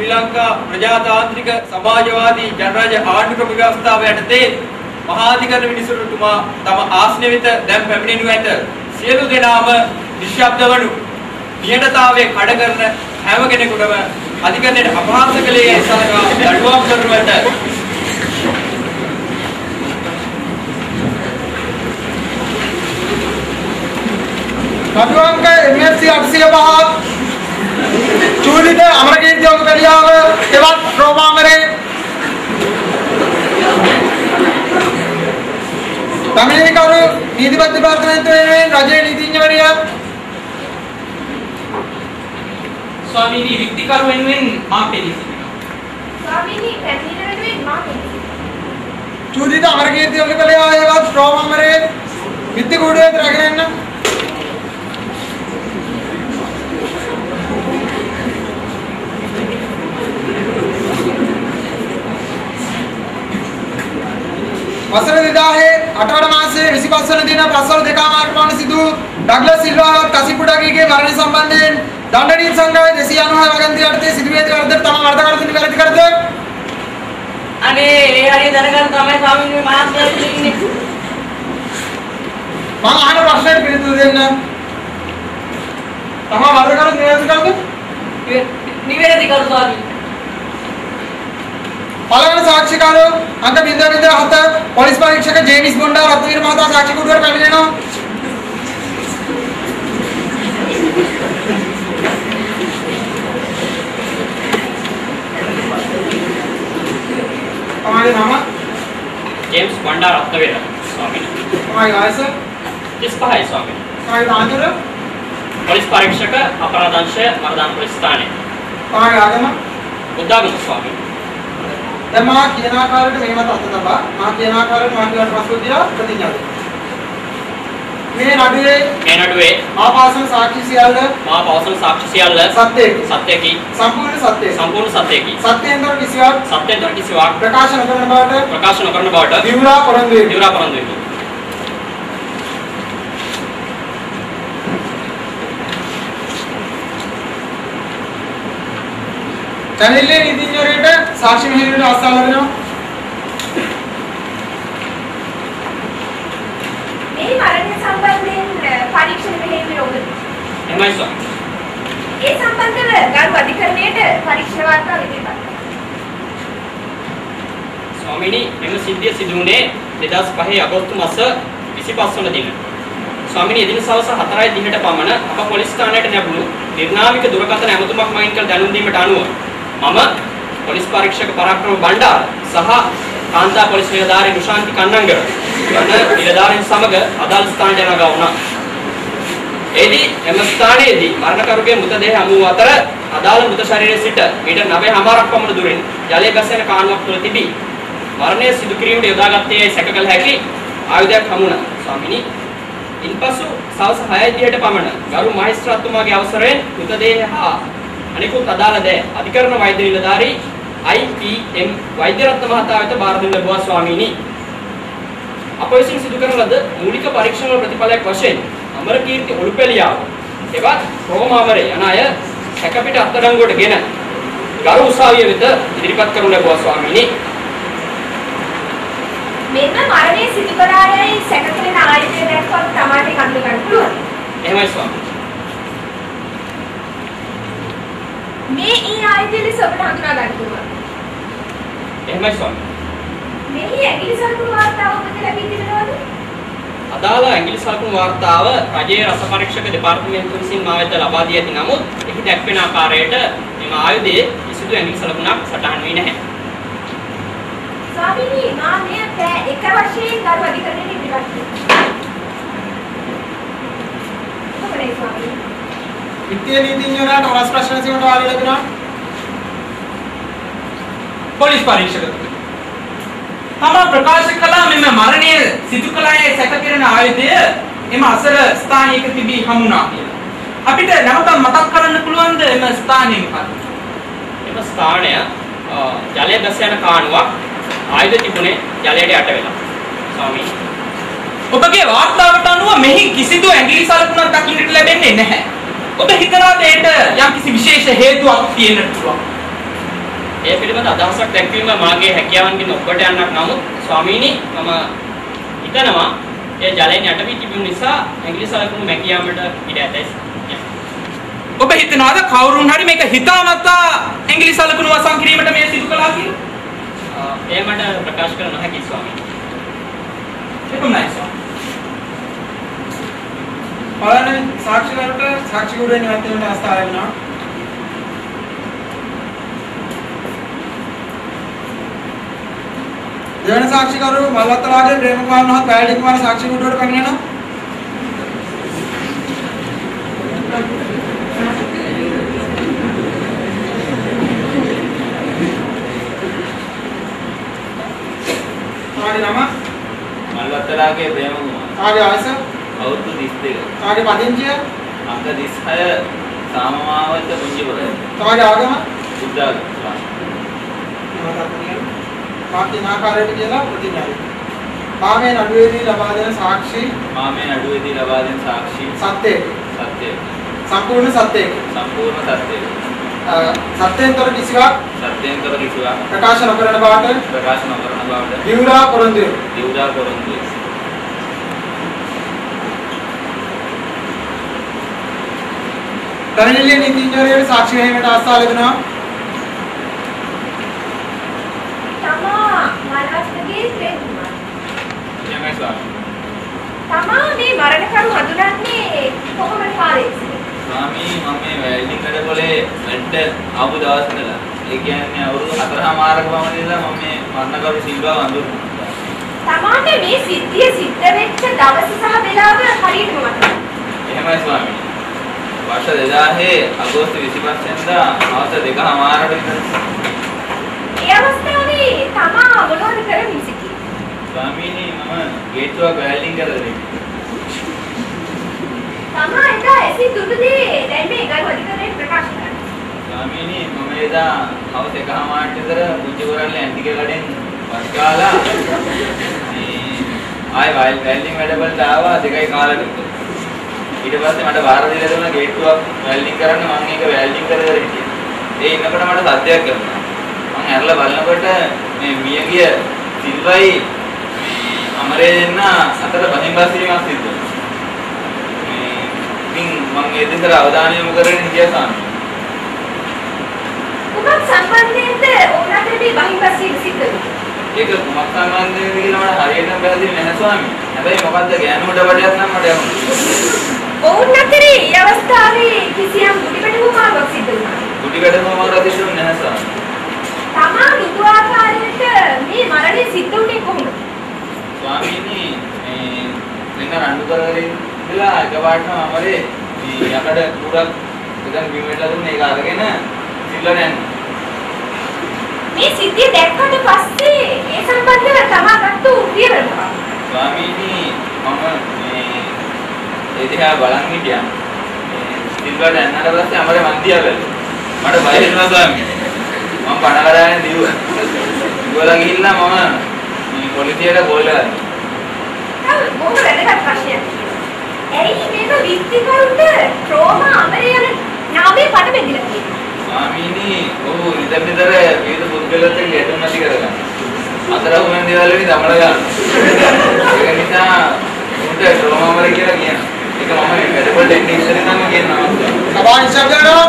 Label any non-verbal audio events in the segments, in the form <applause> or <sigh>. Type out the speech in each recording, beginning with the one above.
ශ්‍රී ලංකා ප්‍රජාතාන්ත්‍රික සමාජවාදී ජනරාජ ආණ්ඩුක්‍රම ව්‍යවස්ථාව යටතේ මහාධිකරණ විනිසුරුතුමා තම ආසනය වෙත දැන් පැමිණෙනු ඇත. සියලු දෙනාම නිශ්ශබ්ද වනු නියතතාවයේ කඩ කරන හැම කෙනෙකුටම අධිකරණයට අපහාස කළේ යයි සලකා දඬුවම් කරනු ඇත. කටුවංක MFC 805 චූලිත අමරකීර්ති ඔබකලියාව එවත් රෝමාංගරේ තමිලේකරු නීතිපති දෙපාර්තමේන්තුව වෙනුවෙන් රජයේ නීතිඥවරිය ස්වාමීනි විත්තිකරු වෙනුවෙන් මා පෙනී සිටිනවා. ස්වාමීනි පැමිණිල්ල වෙනුවෙන් මා කෙනෙක්. චූලිත අමරකීර්ති ඔබකලියාව එවත් රෝමාංගරේ විත්ති කුඩුවේ රැගෙන එන්න වසර 2000 අටවන මාසයේ 25 වන දින පස්වල දෙකමාරට පමණ සිදු ඩග්ලස් සිල්වාවත් කසිපුඩගේගේ මරණය සම්බන්ධයෙන් දණ්ඩනීති සංග්‍රහය 296 වගන්ති යටතේ සිදුවේ ඇති වරදට තම වරදකට නිවැරදි කරද අනේ ඒ හරිය දැනගන්න තමයි ස්වාමීන් වහන්සේ ඉන්නේ. මම අහන ප්‍රශ්නෙට පිළිතුරු දෙන්න තම වරදකට නිවැරදි කරද නිවැරදි කරු ස්වාමීන්. පළවෙනි සාක්ෂිකාරෝ අංක 0.7 පොලිස් පරීක්ෂක ජේමිස් බොණ්ඩා රත්නවීර මහතා සාක්ෂි කුඩුවට පැමිණෙනවා તમારી નામ ජේම්ස් බණ්ඩාර රත්නවේල ස්වාමීනි. તમારી වයස 35යි ස්වාමීනි. તમારી තාන්දුර පොලිස් පරීක්ෂක අපරාධංශය මරදාන පොලිස් ස්ථානයේ. તમારી ආගම බුද්ධාගම ස්වාමීනි. දැන් මා කියන ආකාරයට මේ මත අත තබා මා කියන ආකාරයට මා කියවට පසු දිලා ප්‍රතිඥා මේ නඩුවේ මේ නඩුවේ මා පාසල සාක්ෂි සියල්ල මා පවසන සාක්ෂි සියල්ල සත්‍යයකි. සත්‍යකි සම්පූර්ණ සත්‍යයකි. සම්පූර්ණ සත්‍යකි සත්‍යයෙන්තර කිසිවක් සත්‍යෙන්තර කිසිවක් ප්‍රකාශ නොකරන බවට ප්‍රකාශ නොකරන බවට දිවුරා පොරොන්දු වෙමි. දිවුරා පොරොන්දු වෙමි. චැනල්ලේ නීතිඥවරයට සාක්ෂි මෙහෙයුමට අවස්ථාව ලැබෙනවා. මේ මරණය සම්බන්ධයෙන් පරීක්ෂණ මෙහෙයුමේ ඔබ එහෙමයි ස්වාමීනි. ඒ සම්බන්ධව ගරු අධිකරණයට පරීක්ෂණ වාර්තා කරනවා. ස්වාමීනි මෙම සිද්ධිය සිදු වුණේ 2005 අගෝස්තු මාස 25 වන දින. ස්වාමීනි එදින සවස 4:30ට පමණ අප පොලිස් ස්ථානයට ලැබුණු නිර්නාමික දුරකථන ඇමතුමක් මගින් කළ දැනුම් දීමට අනුව මම පොලිස් පරීක්ෂක පරාක්‍රම බණ්ඩාර සහ කාන්තා පොලිස් නිලධාරී දුෂාන්ති කන්නංගර යන නිලධාරීන් සමග අදාළ ස්ථානට යනවා වුණා. එදී එම ස්ථානයේදී මරණකරුගේ මృతදේහ හමු අතර අදාළ මృత ශරීරයේ සිට මීටර් 9මාරක් පමණ දුරින් ජලයේ බැසෙන කාණුවක් තුළ තිබී මරණය සිදු කිරීමට යොදාගත්තේ සැකකල හැකි ආයුධයක් හමුණා. ස්වාමිනී ඉන්පසු සවස් 6:30ට පමණ ගරු මහේස්ත්‍රාත්තුමාගේ අවසරයෙන් මృతදේහ හා අනිකුත් අදාළ දෑ අධිකරණ වෛද්‍ය නිලධාරී IPM වෛද්‍යරත්න මහතා වෙත බාර දෙන්න ලැබුවා ස්වාමීනි. අප විසින් සිදු කරන ලද මූලික පරීක්ෂණ වල ප්‍රතිඵලයක් වශයෙන් අමරකීර්ති ඔළුපැලියාව එවත් රෝමාවරේ යන අය සැකපිට අත්අඩංගුවටගෙන ගරු උසාවිය වෙත ඉදිරිපත් කරනු ලැබුවා ස්වාමීනි. මෙන්න මරණය සිදු කරායයි සැකකරන ආයතනය දැක්වත් තමාට කඳු ගන්න පුළුවන්. එහෙමයි ස්වාමීනි. මේ ඊ ආයතනය ලෙස ඔබට හඳුනා ගන්න පුළුවන්. එහෙමයි ස්වාමීනි. මෙහි ඇඟිලි සලකුණු වාර්තාව ඔබට ලැබී තිබෙනවද? අදාළ ඇඟිලි සලකුණු වාර්තාව රජයේ රස පරීක්ෂක දෙපාර්තමේන්තුව විසින් මා වෙත ලබා දී ඇති නමුත් එහි දැක්වෙන ආකාරයට මෙම ආයුධයේ කිසිදු ඇඟිලි සලකුණක් සටහන් වී නැහැ. ස්වාමීනි මා මෙය පෑ එක වශයෙන් ගරු අධිකරණයට ඉදිරිපත් කරනවා. කොහොමද ස්වාමීනි? විත්තිය නීතිඥවරයාට අවශ්‍ය ප්‍රශ්න සීමට වාරි ලැබෙනවා. පොලිස් පරීක්ෂකතුමනි. මම ප්‍රකාශ කළා මෙම මරණය සිදු කළායේ සැකකරන ආයුධය එම අසල ස්ථානයක තිබී හමුණා කියලා. අපිට නැවත මතක් කරන්න පුළුවන්ද එම ස්ථානය මොකක්ද? එම ස්ථානය ජලය බැස යන කාණුවක් ආයුධ තිබුණේ ජලයට යට වෙලා. ස්වාමීනි. ඔබගේ වාර්තාවට අනුව මෙහි කිසිදු ඇඟිලි සලකුණක් දකින්නට ලැබෙන්නේ නැහැ. ඔබ හිතනවාද ඒට යම්කිසි විශේෂ හේතුවක් තියෙන්නට පුළුවන්. ඒ පිළිබඳ අදහසක් දැක්වීම මාගේ හැකියාවන්ගෙන් ඔබට යන්නක් නමුත් ස්වාමීනි මම හිතනවා ඒ ජලයෙන් යට වී තිබුණු නිසා ඇඟිලි සලකුණු මැකියාමට ඉඩ ඇතයි ඔබ හිතනවාද කවුරුන් හරි මේක හිතාමතා ඇඟිලි සලකුණු වසන් කිරීමට මේ සිදු කළා කියලා? ඒ මට ප්‍රකාශ කර නොහැකි ස්වාමීනි එපමණයි ස්වාමී. බලන්න සාක්ෂිකරුට සාක්ෂිකරුවේ නිවත් වෙන අවස්ථාව ලැබෙනවා. දෙවන සාක්ෂිකරු මල්වත්තලාගේ ප්‍රේමකුමාර මහත් පැහැදිලි කුමාර සාක්ෂිකරුවට පැමිණෙනවා. ආගේ නම මල්වත්තලාගේ ප්‍රේම කුමාර ආගේ ආයස අවුරුදු 32 ආගේ පදිංචිය? අංක 36 සාමමාවත පුංචිපුරය තමගේ ආගම? බුද්ධාගම. පාර්టీ ආකාරයට කියලා ප්‍රතිඥායි. කාමයේ නඩුවේදී ලබා දෙන සාක්ෂි? මාමේ නඩුවේදී ලබා දෙන සාක්ෂි. සත්‍යය. සත්‍ය සම්පූර්ණ සත්‍යය. සම්පූර්ණ සත්‍යය. සත්‍යයෙන්තර කිසිවක් සත්‍යයෙන්තර කිසිවක් ප්‍රකාශ නොකරන බවට ප්‍රකාශ නොකරන බවට දිවුරා පොරොන්දු. දිවුරා පොරොන්දු පැමිණිල්ලේ නීතිඥවරයාට සාක්ෂි වීමට අවස්ථාව ලැබෙනවා. තමා මලවත්තගේ ප්‍රේමකුමාර. එහෙමයි ස්වාමී. තමා මේ මරණකරු හඳුනන්නේ කොහොමද කාලෙද? ස්වාමී මම මේ වැල්ඩින් වැඩපොලේ වැඩ ආපු දවස් ඉඳලා ඒ කියන්නේ අවුරුදු 4මාරක පමණ ඉඳලා මම මේ මරණකරු සිල්වා වඳුරනවා. තමාට මේ සිද්ධිය සිද්ධ වෙච්ච දවස සහ වෙලාව හරියටම මතකයි. එහෙමයි ස්වාමී. වර්ෂ 2000 අගෝස්තු 25 වෙනිදා හවස 2:00මාරට විතර ඒ අවස්ථාවේ තමා මොනවද කරමින් සිටියේ? ස්වාමීනි මම ගේට්ටුවක් වැල්ඩින් කරලා දෙන්නේ. තමා එදා එසි දුටුදී දැන් මේ ගල් අධිකරණයට ප්‍රකාශ කරනවා. ස්වාමීනි මම එදා හවස 1:00මාරට විතර පුංචි කරල්ලේ ඇන්ටික කඩෙන් වස් කාලා මේ ආයි වැල්ඩින් වැඩවලට ආවා දෙකයි විතර. ඊට පස්සේ මට වාර දීලා දුන්නා ගේට්ටුවක් වැල්ඩින් කරන්න මම ඒක වැල්ඩින් කරලා හිටියා. ඒ ඉන්නකොට මට සද්දයක් කරුණා. මම ඇරලා බලනකොට මේ මියගිය සිල්වයි අමරේ දෙන්න අතර බහින් බස්සීමක් සිද්ධ වුණා. මේ ඉතින් මම ඒ දෙතර අවධානය යොමු කරගෙන හිටියා සාමි. කුමක් සම්බන්ධයෙන්ද ඔවුන්ට මේ බහින්පස්සීම සිද්ධ වුනේ? ඒක කුමක් සම්බන්ධද කියලා මට හරියටම පැහැදිලි නැහැ ස්වාමි. හැබැයි මොකද්ද ගෑනුට බඩයක් නම් මට යමුනේ. ඔවුන් අතරේ ඒ අවස්ථාවේ කිසියම් පිටිපැටුමක් සිද්ධ වුණා. රදිෂ්ඨුනේ නැහැ ස්වාමි. තමා දුටු ආකාරයට මේ මරණය සිද්ධ වුණේ කොහොමද? ස්වාමීනි මේ වෙන රණ්ඩු කරගෙන ඉඳලා එකපාරටම අමරේ මේ යකඩ කුඩක් ඉතින් බිම වෙලා දුන්නේ ඒක අරගෙන සිල්ල නැන්නේ. මේ සිද්ධිය දැක්කට පස්සේ ඒ සම්බන්ධව තමා ගත්තු මොකක්ද? ස්වාමීනි මම මේ ඒ දිහා බලන් හිටියා. සිල්වට ඇන්නට පස්සේ අමරේ මන්දියා බැලුවා. මට බය වෙනවා ස්වාමීනි. මම බණ කඩාගෙන දිව්වා. ඉවලා ගිහිල්ලා මම මේ පොලිසියට කෝල් කරා. බොහොම වැදගත් ප්‍රශ්නයක්. ඇයි මේක විත්තිකරුන්ට ට්‍රෝමා අමරේ යන නාමයේ පට බෙදලා තියෙන්නේ? ස්වාමීනි ඔව් නිතර නිතර විවිධ පුද්ගලයන්ට ගැටුම් නැති කරගන්න. අතර වුණ දේවල් වලින් දමල ගන්න. ඒක නිසා උන්ට ඩ්‍රෝමාවර කියලා කියනවා. ඒක මම වැඩවලට එන්නේ ඉස්සරින් නම් කියනවා. නිශ්ශබ්ද වෙනවා.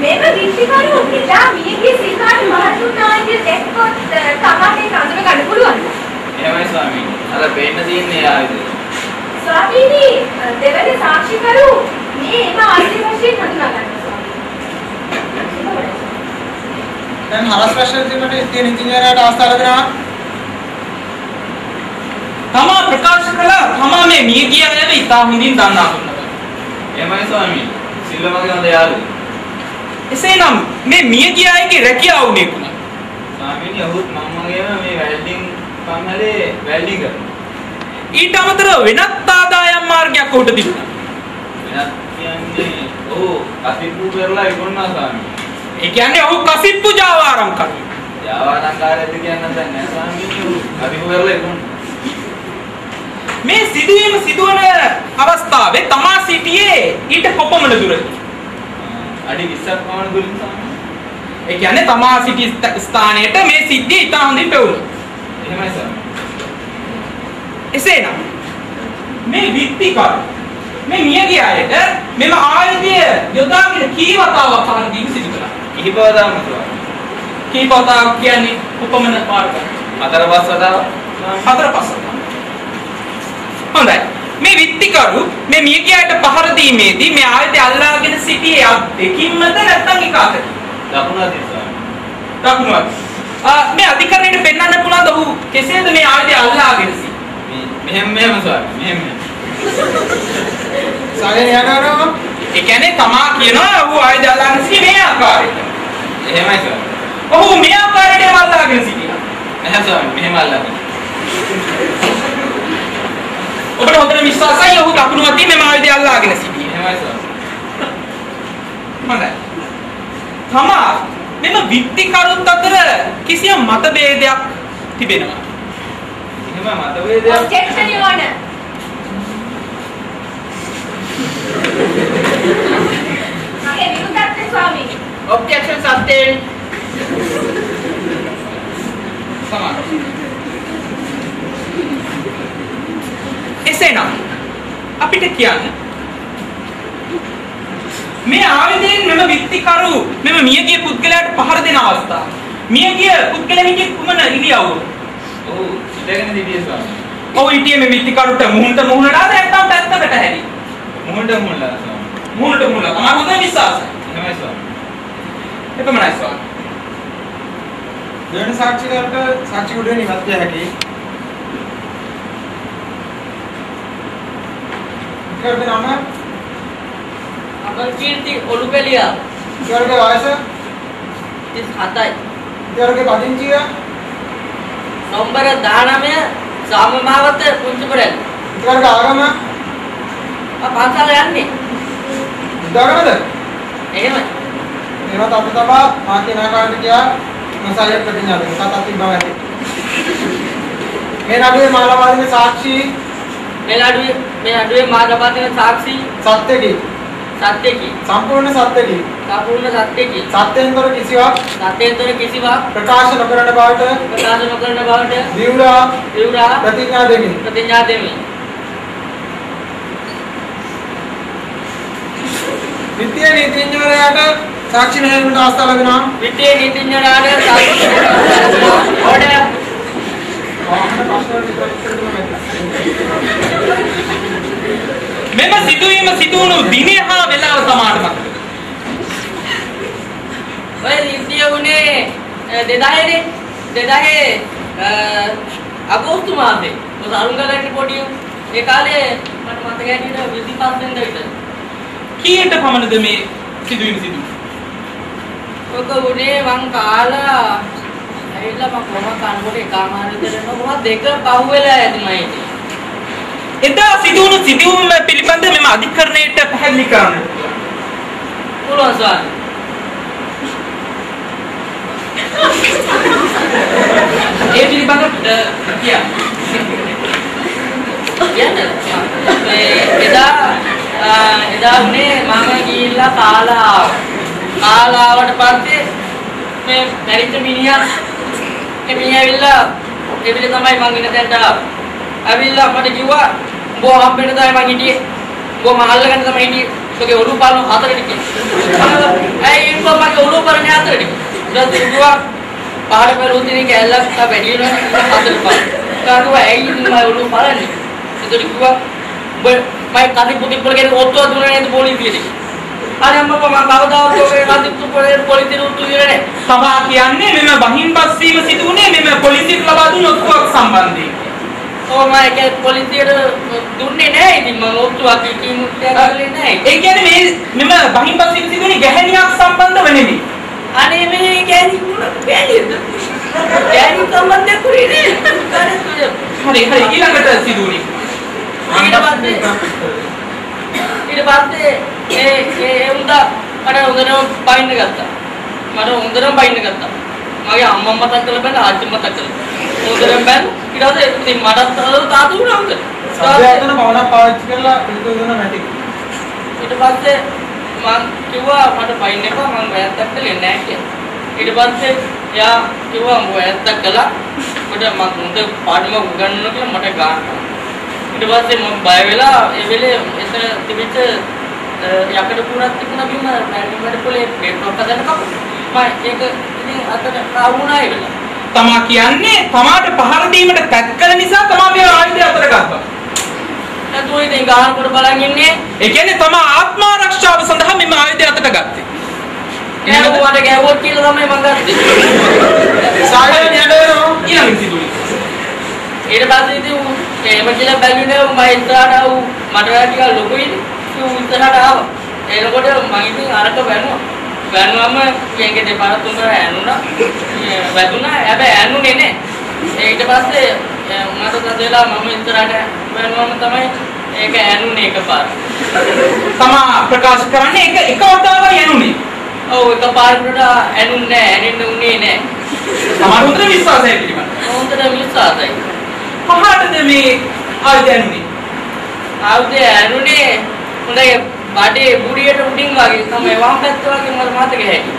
මේක විත්තිකරු එදා මියගිය සිල්වාට මහතුන් නායකය දැක්කොත් තමාට ඒක අඳුර ගන්න පුළුවන්ද? එහෙමයි ස්වාමීනි. අර පේන්න තියෙන්නේ ආයුධ. ස්වාමීනි දෙවැනි සාක්ෂිකරු මේ එම ආර්ථික වශයෙන් හඳුනා ගන්නවා. දැන් හරස් ප්‍රශ්න දෙන්නට ඉතින් ඉංජිනේරයාට අවස්ථාව ලැබෙනවා. තමා ප්‍රකාශ කළා තමා මේ මිය ගිය අයව ඉතා හොඳින් දන්නා දුන්නා. එහෙමයි ස්වාමීනි. සිල්ල මගේ හොඳ යාළුවෙක්. එසේනම් මේ මිය ගිය අයගේ රැකියාව උනේ කුමක්ද? ස්වාමීනි ඔහුත් මම වගේම මේ වෙල්ඩින් කම්හලේ වෙල්ඩින් කරනවා. ඊට අමතරව වෙනත් ආදායම් මාර්ගයක් ඔහුට තිබුණා. වෙනත් කියන්නේ ඔහු අසිප්පු කරලා ඉක්ුණා ස්වාමීනි. ඒ කියන්නේ ඔහු කසිප්පු ජාවාරම් කරුවා. යාවාලංකාරයද කියන්න දැන් නැහැ ස්වාමීනි. ඔහු අසිප්පු කරලා ඉක්ුණා. මේ සිදුවීම සිදුවන අවස්ථාවේ තමා සිටියේ ඊට කොපමණ දුරද? අඩි 20ක් පමණ දුරින්. ඒ කියන්නේ තමා සිටි ස්ථ- ස්ථානයට මේ සිද්ධිය ඉතා හොඳින් පෙවුණා. එහෙමයි සර්. එසේනම් මේ විත්තිකර මේ මියගිය අයට මෙම ආයුධය යොදාගෙන කී වතාවක් පහර දීම සිදු කළා. කිහිප වතාවක්. කී වතාවක් කියන්නේ උපමන පාඩක. හතර පහ වතාවක්. හතර පහ වතාවක්. හොඳයි. මේ විත්තිකරු මේ මියගිය අයට පහර දීමේදී මේ ආයුධය අල්ලාගෙන සිටියේ අත් දෙකින්මද නැත්නම් එක අතකින්? දකුණු සර්. දකුණු. ආ මේ අධිකරණයට පෙන්වන්න පුළුවන්ද ඔහු කෙසේද මේ ආයුධය අල්ලාගෙන සිටියේ? මේ මෙහෙම මෙහෙම සර්. මෙහෙම මෙහෙම. සාගෙන යනවා ඒ කියන්නේ තමා කියනවා ඔහු ආයුධය අල්ලාගෙන සිටියේ මේ ආකාරයට. එහෙමයි සර්. ඔහු මේ ආකාරයට අල්ලාගෙන සිටියා. නැහැ සර්. මෙහෙම අල්ලන්නේ. ඔබට හොඳට විශ්වාසයි ඔහු දකුණු අතින් මෙම ආයුධය අල්ලාගෙන සිටියේ. එහෙමයි සර්. හොඳයි. තමා මෙම විත්තිකරුත් අතර කිසියම් මතභේදයක් තිබෙනවා. එහෙම මතභේදයක් ඔබ්ජෙක්ෂන් යෝන මගේ විරුද්ධත්වය ස්වාමීනි ඔබ්ජෙක්ෂන් සත්‍යයෙන් තමා. එසේනම් අපිට කියන්න මේ ආයුධයෙන් මෙම විත්තිකරු මෙම මියගිය පුද්ගලයාට පහර දෙන අවස්ථාව. මියගිය පුද්ගලයා හිටියේ කුමන ඉරියව්වක? ඔව් ඉඳගෙන සිටියේ සර්. ඔව් හිටියේ මේ විත්තිකරුට මුහුණට මුහුණට ආද නැත්නම් පැත්තකට හැරි. මුහුණට මුහුණලා සර්. මුහුණට මුහුණ. තමයි හොඳ විශ්වාසයි. එහෙමයි සර්. එපමණයි ස්වාමී. දෙවන සාක්ෂිකරට සාක්ෂි කුඩේ නිවත් විය හැකියි. ඉක්කරගේ නම අමරකීර්ති ඔලුපෙලියා ඉක්කරගේ වයස 37යි. ඉක්කරගේ පදිංචිය නොම්බර 19 සාමමාවත පුංචිපුරැල්. ඉක්කරගේ ආගම ආ පාසල යන්නේ. ඉදාගන්නද? එහෙමයි. ඒවත් අපිට තබා මා කියන ආකාරයට කියා මසාය ප්‍රතිඥා දෙන්න තාත්තා තිබ්බා ඇති. මේ නඩුවේ මාලා වාදින සාක්ෂි මේ අඩුවේ මේ අඩුවේ මා ලබා දෙන සාක්ෂි සත්‍යකි සත්‍යකි. සම්පූර්ණ සත්‍යකි සම්පූර්ණ සත්‍යකි. සත්‍යෙන්තර කිසිවක් සත්‍යේතර කිසිවක් ප්‍රකාශ නොකරන බවට ප්‍රකාශ නොකරන බවට දිවුරා විවරා ප්‍රතිඥා දෙමි. ප්‍රතිඥා දෙමි. විත්තිය නීතිඥවරයාට සාක්ෂි මෙහෙයීමට අවස්ථාව ලැබෙනවා. විද්‍යේ නීතිඥයාට සාක්ෂි ඕඩර් වාහන ප්‍රශ්න වලට උත්තර දෙන්න මැද. මෙම සිදුවීම සිදු වුණු දිනය හා වේලාව මතකද? ඔය විද්‍ය උනේ 2000 නේ 2000 අගෝස්තු මාසේ ඔය අරුංගලට පොඩි ඒ කාලේ මට මතක හැටියට 25 වෙනිදා විතර කීයට පමණද මේ සිදුවීම සිදු? ඔක උනේ මං කාලා ඇවිල්ලා මම කොහොම කනකොට එකමාර විතර එනවා දෙක පහුවෙලා ඇති ඉතින් එදා සිදු වුණු සිදුවීම පිළිබඳ මෙම අධිකරණයට පැහැදිලි කරන්න. පුළුවන් ස්වාමී ඒ පිළිබඳ අ, කියන්න. කියන්නේ ඒ එදා ආ, එදා උනේ මම ගිහිල්ලා කාලා ආවා. කාලා ආවට පස්සේ මේ මැරිච්ච මිනිහා ඒ මිනිහා ඇවිල්ලා ඒ විදිහ තමයි මං ඉන්න තැනට ආවා. ඇවිල්ලා මට කිව්වා "බෝ හම්බෙන්න තමයි මං හිටියේ. බෝ මම අල්ලගෙන තමයි හිටියේ. ඔගේ ඔළුව පාන හතරට කිව්වා. ඇයි ඒක මගේ ඔළුව පාන හතරට කිව්වා. ඊට පස්සේ කිව්වා පහළ පෙරොත් දිනේ කැල්ලක් තා වැඩි වෙනවා හතරට පාන. කාටුවා ඇයි ඉතින් මම ඔළුව පාරන්නේ? ඒතර කිව්වා ඔබ මම කටි පුති පොලගෙන ඔත්තුව දුන්නා නේද පොලිසියට. අනේ අම්මා මම කවදාවත් ඔබේ කටි පුති පොලගෙන පොලිසියට ඔත්තු දුන්නේ නැහැ. තමා කියන්නේ මෙම බහින්බස් වීම සිදු වුණේ මෙම පොලිසියට ලබා දුන් ඔත්තුවක් සම්බන්ධයෙන්. මම ඒක පොලිසියට දුන්නේ නැහැ ඉතින් මම ඔත්තුවක් කරන්නේ නැහැ. ඒ කියන්නේ මේ මෙම බහින්බස් වීම සිදු වුණේ ගැහැණියක් සම්බන්ධව නෙමෙයි. අනේ මේ ගෑණි මුණ බැලියද? ගෑණි සම්බන්ධයක් කුරේ නේ. හරි හරි ඊළඟට සිදු වුණේ. ඊට පස්සේ ඊට පස්සේ ඒ ඒ උන්දා මට හොඳටම බයින්න ගත්තා. මට හොඳටම බයින්න ගත්තා. මගේ අම්මා මතක් කරලා බැලුවා ආච්චි මතක් කරලා. හොඳටම බැලුවා. ඊට පස්සේ ඉතින් මටත් අර තාතු වුණා උන්ද. සබ්ජයතන පවණක් පාවිච්චි කරලා පිළිතුරු දුන්න නැති. ඊට පස්සේ මං කිව්වා මට බයින්න එපා මං වැයත්තක් කළේ නැහැ කියලා. ඊට පස්සේ එයා කිව්වා උඹ ඇත්තක් කළා මට මම හොඳ පාඩම උගන්වන්න කියලා මට ගාන ඊට පස්සේ මම බය වෙලා ඒ වෙලේ එතන තිබිච්ච යකඩ පුරක් තිබුණා බිම මැඩම් වැඩ පොලේ පේපර් හදන්න කපු මම ඒක ඉතින් අතට ආවුණා ඒ වෙලාව තමා කියන්නේ තමාට පහර දීමට තැත් කළ නිසා තමා මේ ආයුධය අතර ගත්තා. නැතුව ඉතින් ගහනකොට බලන් ඉන්නේ. ඒ කියන්නේ තමා ආත්ම ආරක්ෂාව සඳහා මෙම ආයුධය අතට ගත්තේ. ගැහුවාට ගැහුවොත් කියලා තමයි මම ගත්තේ. සාගර නියඩේනෝ ඊළඟ සිදුවීම. ඊට පස්සේ ඉතින් එහෙම කියලා බැලුවේ මම ඉස්සරහට ආව මට වැඩ ටිකක් ලොකුයි. ඌ ඉස්සරහට ආවා. එනකොට මම ඉතින් අරක වැනුවා වැනුවම මේකේ දෙපාර තුනට ඇනුණා වැදුනා. හැබැයි ඇනුනේ නෑ. ඊට පස්සේ මට තදලා මම ඉස්සරහට වැනුවම තමයි ඒක ඇනුනේ එකපාර. තමා ප්‍රකාශ කරන්නේ එක එක වතාවයි යනුනේ. ඔව් එකපාරකට ඇනුන්නේ නෑ. ඇනෙන්න උනේ නෑ. තමාට හොඳට විශ්වාසය පිළිබඳ. හොඳට විශ්වාසයි. පහටද මේ ආයුධය යනුනේ. ආවුදේ ඇනුනේ හොඳයි බඩේ බුඩියට උඩින් වගේ තමයි වම් පැත්ත වගේ මට මතක හැකි.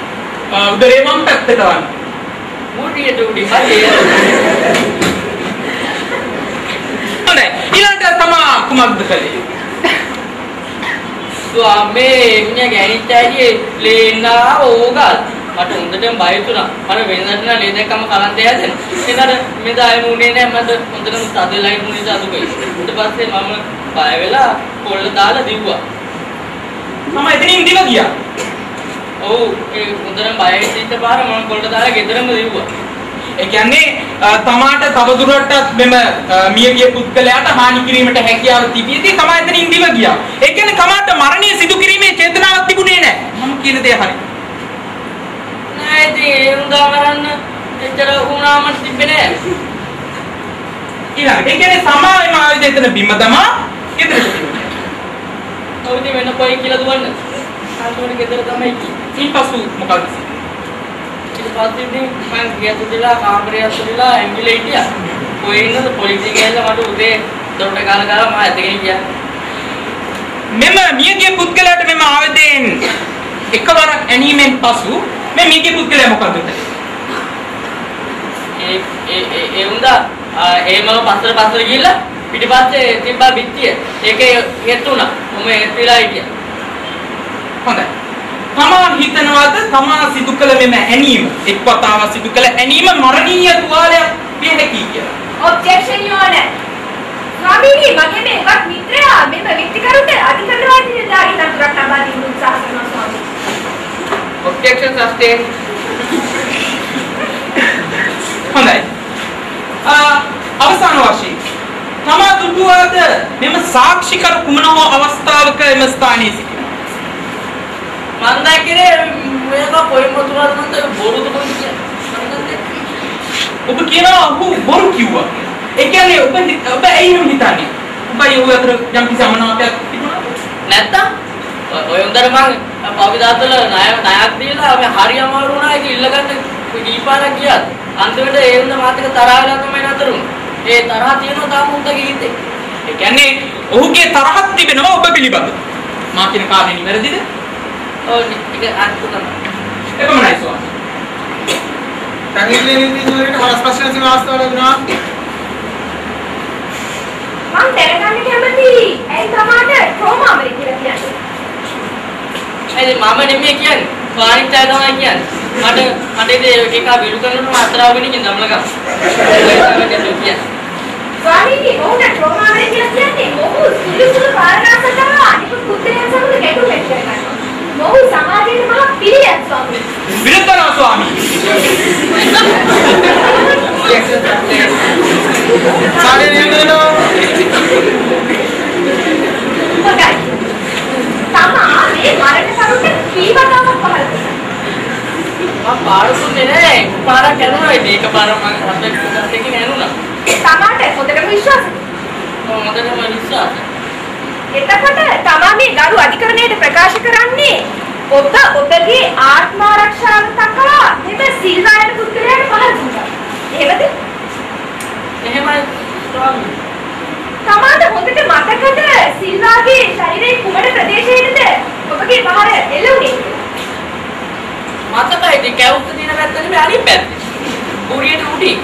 උදරේ වම් පැත්තට වань. බුඩියට උඩින් බඩේ. හොඳයි. ඊළඟට තමා කුමක්ද කළේ? ස්වාමී මිය ගැනිච්ච ඇරියේ ප්ලේනා ඕගත්. මට හොඳටම බය වුණා. මට වෙනදට නම් ලේ දැක්කම කලන්තය හැදෙන. ඒකට මෙදාය මුනේ නෑ මට හොඳටම තදලයි මුනේ සතුයි. ඊට පස්සේ මම බය වෙලා පොල්ල දාලා දිව්වා. තමා එතනින් දිව ගියා. ඔව් ඒ හොඳටම බය වෙච්ච පාර මම පොල්ල දාලා ගෙදරම දිව්වා. ඒ කියන්නේ තමාට තවදුරටත් මෙම මියගිය පුද්ගලයාට හානි කිරීමට හැකියාව තිබියදී තමා එතනින් දිව ගියා. ඒ කියන්නේ තමාට මරණය සිදු කිරීමේ චේතනාවක් තිබුණේ නැහැ. මම කියන දේ හරි. නෑ ඉතින් ඒ උදා කරන්න එච්චර වුණාම තිබ්බේ නෑ. ඊළඟට ඒ කියන්නේ සමාවෙම ආයුධ එතන බිම තමා ගෙදරට. ඔව් ඉතින් වෙන කොයි කියලා දුවන්න. අන්තිමට ගෙදර තමයි ගියේ. ඊපසු මොකද සිදුවේ? ඊට පස්සේ ඉතින් මම ගියත් දෙලා කාමරේ ඇතුළේලා ඇඟිලේ හිටියා. කොහේ ඉන්නද පොලිසිය ගිහලා මට උදේ දොරට ගාලා ගාලා මම ඇදගෙන ගියා. මෙම මියගිය පුද්ගලයාට මෙම ආයුධයෙන් එකවරක් ඇනීමෙන් පසු මේ මියගිය පුද්ගලයා මොකද කළේ? ඒ ඒ ඒ ඒ උන්දා ඒ මම පස්සට පස්සට ගිහිල්ලා පිටිපස්සේ තිබ්බා බිත්තිය. ඒකේ හෙට්ටුණා. මම හෙට්ටිලා හිටියා. හොඳයි. තමා හිතනවාද තමා සිදු කළ මෙම ඇනීම එක් වතාවක් සිදු කළ ඇනීම මරණීය තුවාලයක් විය හැකියි කියලා. ඔබ්ජෙක්ෂන් යෝන ස්වාමීනි මගේ මේ එකක් මිත්‍රයා මෙම විත්තිකරුට අධිකරණවාදී දාගෙන නතුරක් ලබා දෙන්න උත්සාහ කරනවා ස්වාමීනි. Objection sustain. හොඳයි. අවසාන වශයෙන් තමා දුටුවාද මෙම සාක්ෂිකරු කුමන හෝ අවස්ථාවක එම ස්ථානයේ සිටින මම දැක්කේ මේක කොයිම තුරාද බොරුද මොකද ඔබ කියනවා ඔහු බොරු කිව්වා. ඒ කියන්නේ ඔබ ඔබ ඇයි එහෙම හිතන්නේ? ඔබයි ඔහු අතර යම් කිසි අමනාපයක් තිබුණාද? නැත්තම් ඔය- ඔය උන්දර මං පවිදාතල ණය ණයක් දීලා මේ හරි අමාරු වුණා ඒක ඉල්ලගන්න දීපාරක් ගියත් අන්තිමට ඒ උන්ද මාත් එක්ක තරහ වෙලා තමයි නතරුනේ. ඒ තරහ තියෙනවා තාම උන්දගේ හිතේ. ඒ කියන්නේ ඔහුගේ තරහක් තිබෙනවා ඔබ පිළිබඳ. මා කියන කාරණේ නිවැරදිද? ඔව් ඒක අන්තිම තමයි. එපමණයි ස්වාමී. තංගිලේ නිදිනවලට හරස් ප්‍රශ්න සීමාස්තව ලැබුණා මම දැනගන්න කැමතියි. ඇයි තමාට ට්‍රෝමා වෙයි කියලා කියන්නේ? ඇයි මම නෙමෙයි කියන්නේ. වාණිජ්‍ය තමයි කියන්නේ. මට මට ඒක එක විලු කරනකොට අතරාවෙන ඉඳන් දමල ගන්න. ස්වාමීනි වෙයි කියලා කියන්නේ මොහු සුළු සුළු කාරණා සඳහා අනිකුත් පුද්ගලයන් සමග ගැටුම් ඇති කරගන්නවා. මොහු සමාජයේ මහා පිළියත් ස්වාමීනි. විරුද්ධනා ස්වාමී. සාගර නියඩේනෝ හොඳයි. තමා මේ මරණ කරුට කීවතාවක් මම පාරසුන්නේ නෑ. පාරක් යනවා ඉතින් ඒක පාර මම හතක් දෙකකින් යනුණා. තමාට හොඳටම විශ්වාසයි. මම හොඳටම විශ්වාසයි. එතකොට තමා මේ ගරු අධිකරණයට ප්‍රකාශ කරන්නේ ඔබ ඔබගේ ආත්ම ආරක්ෂාව තකා මෙම සිල්වායන පුද්ගලයාට පහර දුන්නා. එහෙමද? එහෙමයි ස්වාමී. තමාට හොඳට මතකද සිල්වාගේ ශරීරයේ කුමන ප්‍රදේශයේද ඔබගේ පහර එල්ලුනේ? කැවුත් දින පැත්ත නෙමෙයි අනිත් පැත්ත. කුරියට උඩින්.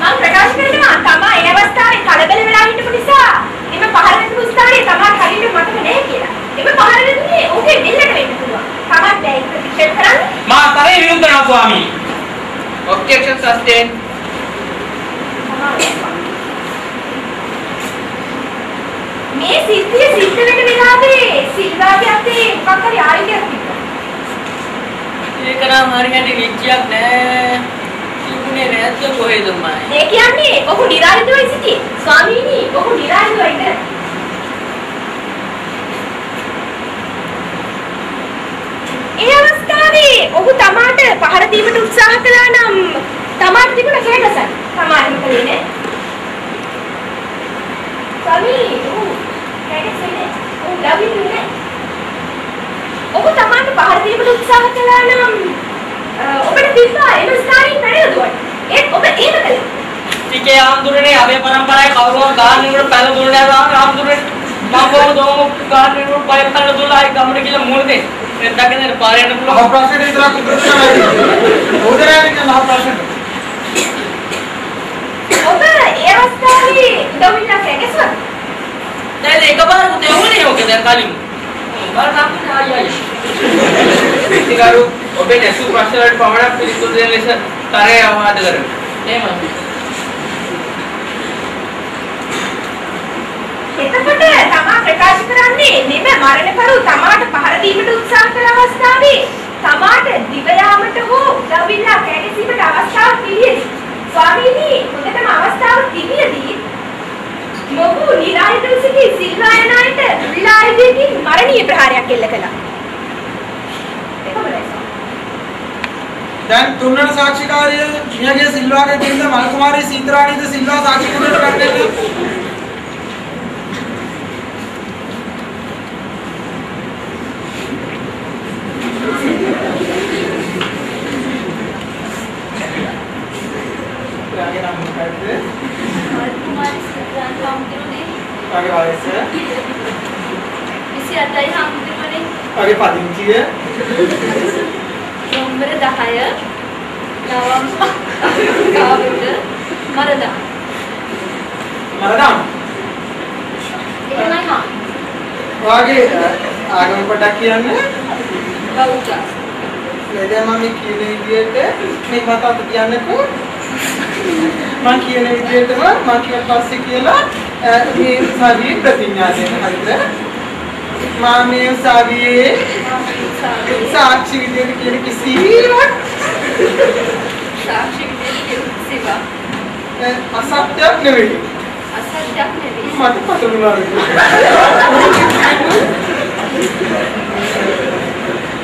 මම ප්‍රකාශ කරනවා තමා ඒ අවස්ථාවේ කලබල වෙලා හිටපු නිසා එම පහර වැදුණු ස්ථානයේ තමා හරියට මතක නැහැ කියලා. එම පහර වැදුනේ ඔහුගේ දෙල්ලට වෙන්න පුළුවන්. තමා දැන් ප්‍රතික්ෂේප කරන්නේ මා තරේ විරුද්ධ වෙනවා ස්වාමී. objection sustained මේ සිද්ධිය සිද්ධ වෙන වෙලාවේ සිල්වාගේ අතේ මොකක් හරි ආයුධයක්. ඒක නම් හරියට විච්චියක් නෑ. තිබුණේ නැද්ද කොහෙද මයි? ඒ කියන්නේ ඔහු නිරාරිතවයි සිටියේ. ස්වාමීනි ඔහු නිරාරිතවයි ඉඳලා. ඒ අවස්ථාවේ ඔහු තමාට පහර දීමට උත්සාහ කළා නම් තමාට තිබුණ කේකසක්. තමා එහෙම කළේ නෑ. ස්වාමීනි ඔහු කේකසෙන්නේ නෑ. ඔහු ලබින්නේ නෑ. ඔහු තමාට පහර දීමට උත්සාහ කළා නම් ඔබට තිස්සා එම ස්ථානයෙන් පැනලා ඒත් ඔබ එහෙම කළේ. ටිකේ ආම්දුරනේ අපේ පරම්පරාවේ කවුරුවක් ගාන්නෙකට පැල දුන්නේ නැහැ ආම්දුරනේ. මම කොහොමද ඕම ගාන්නෙකට බය පැල දුන්නා? ඒ ගමන කියලා මූලනේ එතන දකින්න පාරේ යන්න අහ පුළුවන් ප්‍රශ්නෙට විතරක් උත්තර දෙන්න උදරයන් කියන අහ ප්‍රශ්නෙට. ඔබ ඒ අවස්ථාවේ උදවිලා කැගසුවා. දැන් එකපාර දෙවුනේ ඔක දැන් කලින් බලන්න ආයි ආයි විතිකරු ඔබේ නැසූ ප්‍රශ්න වලට පමණක් පිළිතුරු දෙන ලෙස තරය අවවාද කරමි එහෙමයි එතකොට තමා ප්‍රකාශ කරන්නේ මෙම මරණකරු තමාට පහර දීමට උත්සාහ කළ අවස්ථාවේ තමාට දිව යාමට හෝ උදවිලා කැගසීමට අවස්ථාවක් පිළියෙදී. ස්වාමීනි හොඳටම අවස්ථාවක් තිබියදී මොහු නිරායතව සිටි සිල්වායනායට උල්ලායදයකින් මරණීය ප්‍රහාරයක් එල්ල කළා. එකොමදයි ස්වාමී. දැන් තුන්වන සාක්ෂිකාරිය මියගේ සිල්වාගේ බිරිඳ මල්කුමාරී සීතරාණීද සිල්වා සාක්ෂි කුඩට පැමිණෙන්න ඔයාගේ නම මොකක්ද? කුමාරී සිතාන් හාමුදුරුවනේ ඔයාගේ වයස? 28යි හාමුදුරුවනේ ඔයාගේ පදිංචිය? නොම්බර 10 නවම් කාවුද මරදා මරදම්. එහෙමයි හා ඔයාගේ අ, ආගම පොඩ්ඩක් කියන්න. බෞද්ධ නේද මම කියන විදිහට මේ කතාව කියන්නකෝ <laughs> මම කියන විදිහටම මම කියන පස්සේ කියලා අ, මේ උසාවියේ ප්‍රතිඥා දෙන්න හරිද? මම මේ උසාවියේ සාක්ෂි විදිහට කියන කිසිවක් සාක්ෂි විදිහට සේවා අ, අසත්‍යයක් නෙවෙයි. අසත්‍යක් නෙවෙයි. මට පතරුණා <laughs>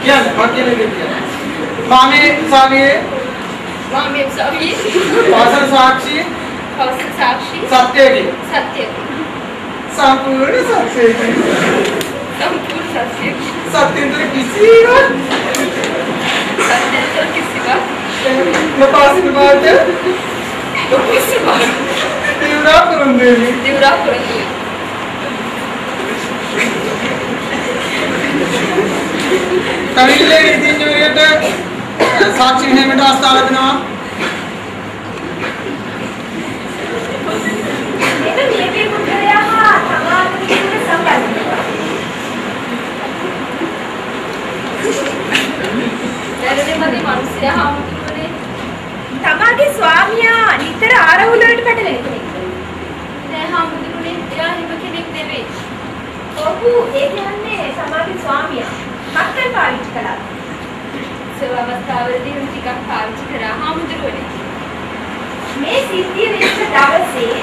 කියන්න මම කියන විදිහට මම මේ උසාවියේ මම මේ උසාවියේ පාසල් සාක්ෂි කවුරුත් සාක්ෂි සත්‍යයකින් සත්‍ය සම්පූර්ණ සත්‍යයකින් සම්පූර්ණ සත්‍ය සත්‍යෙන්තර කිසිවක් සත්‍යතර කිසිවක් නොපාසින බවට කිසිවක් තීව්‍රා කරුන් දෙවි. දිවුරා කරන්නේ කවිලේ නීතිඥවරයට සාක්ෂි විනයකට අවස්ථාව ලැබෙනවා. එම නියමයේ පුද්ගලයා හා සමාජික සම්බන්ධය. වැරදි මගේ මිනිස්සයා හාමුදුරුවනේ තමාගේ ස්වාමියා නිතර ආරවුල වලට පැටලෙන කෙනෙක්. නෑ හාමුදුරුවනේ එයා හිම කෙනෙක් නෙවෙයි ඔහු ඒ කියන්නේ සමාගේ ස්වාමියා මත්තල් පාවිච්චි කළා. සේවා අවස්ථාවලදී උන් ටිකක් පාවිච්චි කරා හාමුදුරුවනේ මේ සිද්ධිය වෙච්ච දවසේ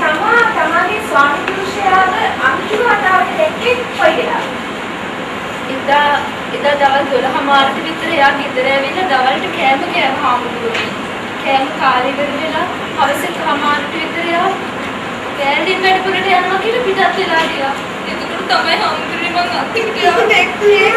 තමා තමාගේ ස්වාමි පුරුෂයාව අන්තිම වතාවට දැක්කේ කොයි වෙලාවද? එදා එදා දවල් 12 මාර්ට විතර එයා ගෙදර ඇවිල්ලා දවල්ට කෑම කෑම හාමුදුරුවනේ කෑම කාලේ ඉවර වෙලා හවස කමාරට විතර එයා කෑල්ලෙන් වැඩපොළට යනවා කියලා පිටත් වෙලා ගියා එතකොට තමයි හාමුදුරුවනේ මං අත්තිකට යන්නේ දැක්කේ.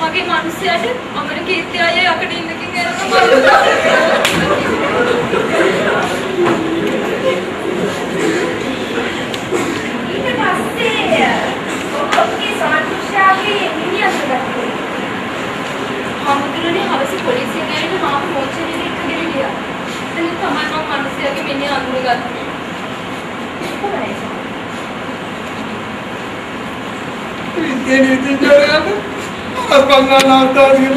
මගේ මිනිහයාට අමර කීර්ති අයියා යකඩ ඉන්නකින් ඊට පස්සේ ඔබගේ සාන්තුෂාගේ මිනිහා සුගතේ. හමුදුරනේ හවස පොලිසියෙන් ඇවිල්ලා මාව මෝචනයේ එක්කගෙන ගියා. එතන තමයි මම මිනිහයාගේ මිනිහ අඳුරගත්තේ. කොහොමද? ඉතින් ඉතින් ජරයන් අපංගා නාතාදින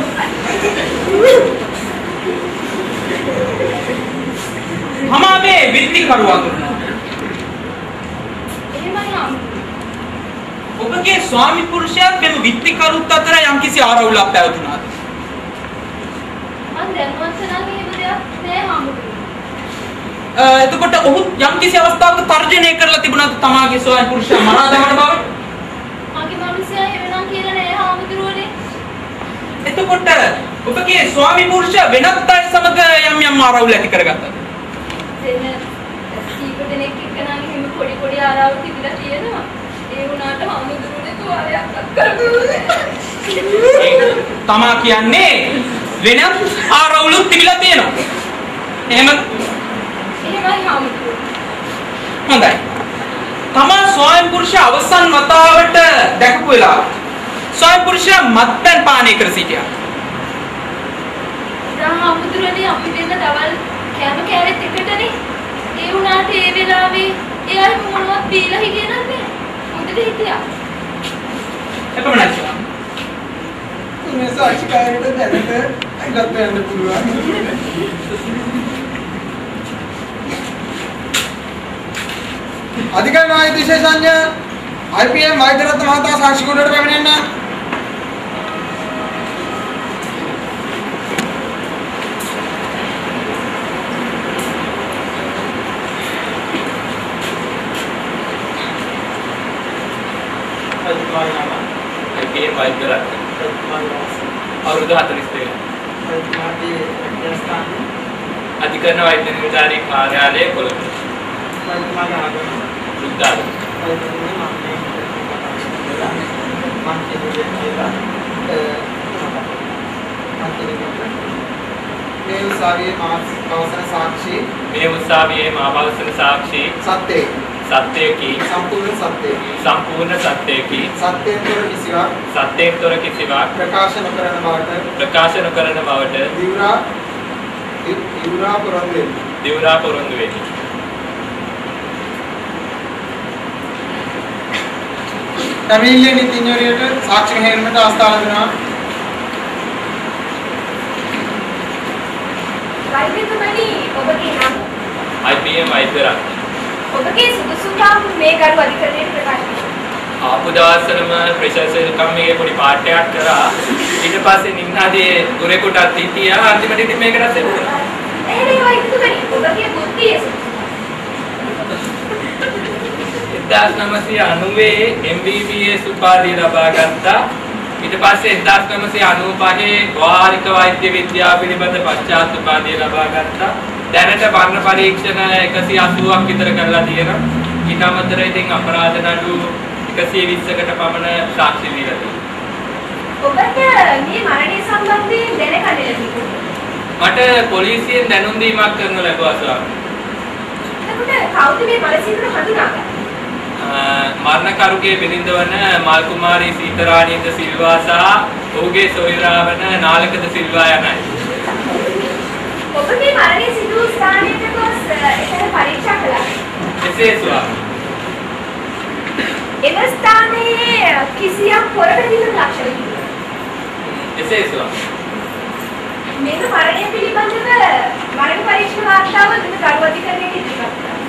හමා මේ විත්ති කරුවා කරනවා. එහෙමයි හමුදුරනේ. ඔබගේ ස්වාමි පුරුෂයාත් මෙම විත්ති කරුත් අතර යම්කිසි ආරවුලක් පැවතුණාද? මම දැනුවත් නම් එහෙම දෙයක් නෑ හමුදුරනේ. අ, එතකොට ඔහු යම්කිසි අවස්ථාවක තර්ජනය කරලා තිබුණාද තමාගේ ස්වාමි පුරුෂයා මරා දමන බව? මගේ මිනිහයා එහෙම නම් කියලා නෑ හමුදුරනේ. එතකොට ඔබගේ ස්වාමි පුරුෂයා වෙනත් අය සමග යම් යම් ආරවුල් ඇති කරගත්තද? දෙන්න කීප දෙනෙක් එක්ක නම් එහෙම පොඩි පොඩි ආරාව තිබිලා තියෙනවා. ඒ වුණාට හමුදුරනේ තුවාලයක් අත්කරගන්නේ. තමා කියන්නේ වෙනත් ආරවුලුත් තිබිලා තියෙනවා. එහෙමද? එහෙමයි හමුදුරනේ. හොඳයි. තමා ස්වාමි පුරුෂයා අවසන් වතාවට දැකපු වෙලාව. ස්වාමි පුරුෂයා මත්පැන් පානය කර සිටියා. දැන් හමුදුරනේ අපි දෙන්න දවල් කෑම කෑවෙත් එකටනේ. ඒ වුණාට ඒ වෙලාවේ එයා මොනවත් දීලා හිටියේ නැද්ද? හොඳට හිටියා. එපමණයි. මේ සාක්ෂිකාරයට දැනට ඇඟත් යන්න පුළුවන් අධිකරණ නායක විශේෂඥ IPM වෛද්‍යරත්න මහතා සාක්ෂි කුඩට පැමිණෙන්න IPM වෛද්‍යරත්න අවුරුදු 42 අධිකරණ වෛද්‍ය නිලධාරී කාර්යාලය කොළඹ. සුද්දාද මේ උසාවියේ මාස් අවසන සාක්ෂි. මේ උත්සාවයේ මාවසන සාක්ෂි. සත්‍යයි සත්‍යකි සම්පූර්ණ සත්‍යයි සම්පූර්ණ සත්‍යකි සත්‍යයෙන් තොර කිසිවක් සත්‍යයෙන් තොර කිසිවක් ප්‍රකාශ නොකරන බවට ප්‍රකාශ නොකරන බවට දිවුරා දිවුරා පොරොන්දු වෙමි. දිවුරා පොරොන්දු වෙමි. පැමිණිල්ලේ නිතින්යෝරියට සාක්ෂි මෙහෙයීමට අවස්ථාව ලැබෙනවා. වෛද්‍යතුමනි ඔබගේ නම IPM වෛද්‍යරත්න ඔබගේ සුදුසුකම් මේ ගරු අධිකරණයට ප්‍රකාශ කරනවා. ආපු දවසේම ප්‍රෙෂර් කම්මිගේ පොඩි පාර්ටියක් කරා. ඊට පස්සේ නිම්නාදී දුරේකටත් හිටියා. අන්තිමට ඉතින් මේකට සෙවුණා එහෙනම් වෛද්‍යතුමනි ඔබගේ බුද්ධිය සුදුසු. 1990 MBBS උපාධිය ලබා ගත්තා. ඊට පස්සේ 1995 වාරික වෛද්‍ය විද්‍යාව පිළිබඳ පශ්චාත් උපාධිය ලබා ගත්තා දැනට වර්ණ පරීක්ෂණ 180ක් විතර කරලා තියෙනවා ඊට අමතරව ඉතින් අපරාධ නඩු 120කට පමණ සාක්ෂි දීලා තියෙනවා ඔබට මේ මරණය සම්බන්ධයෙන් දැනගන්න ලැබුණා. මට පොලිසියෙන් දැනුම් දීමක් කරන්න ලැබුවා ස්වාමී. එතකොට කවුද මේ මලසිංහන හඳුනාගන්නේ? අ, මරණකරුගේ බිරිඳ වන මල් කුමාරී සීතරාණීද සිල්වා සහ ඔහුගේ සොයුරා වන නාලකද සිල්වා යන අය. ඔබගේ මරණය සිදු වූ ස්ථානයට ගොස් එතන පරීක්ෂා කළා. එසේ ස්වාමී. එම ස්ථානයේ කිසියම් පොරබැඳීම් ලක්ෂණ තිබුණා. එසේ ස්වාමී. මේක මරණය පිළිබඳව මරණ පරීක්ෂණ වාර්තාව මෙම කරු අධිකරණයට ඉදිරිපත් කළා.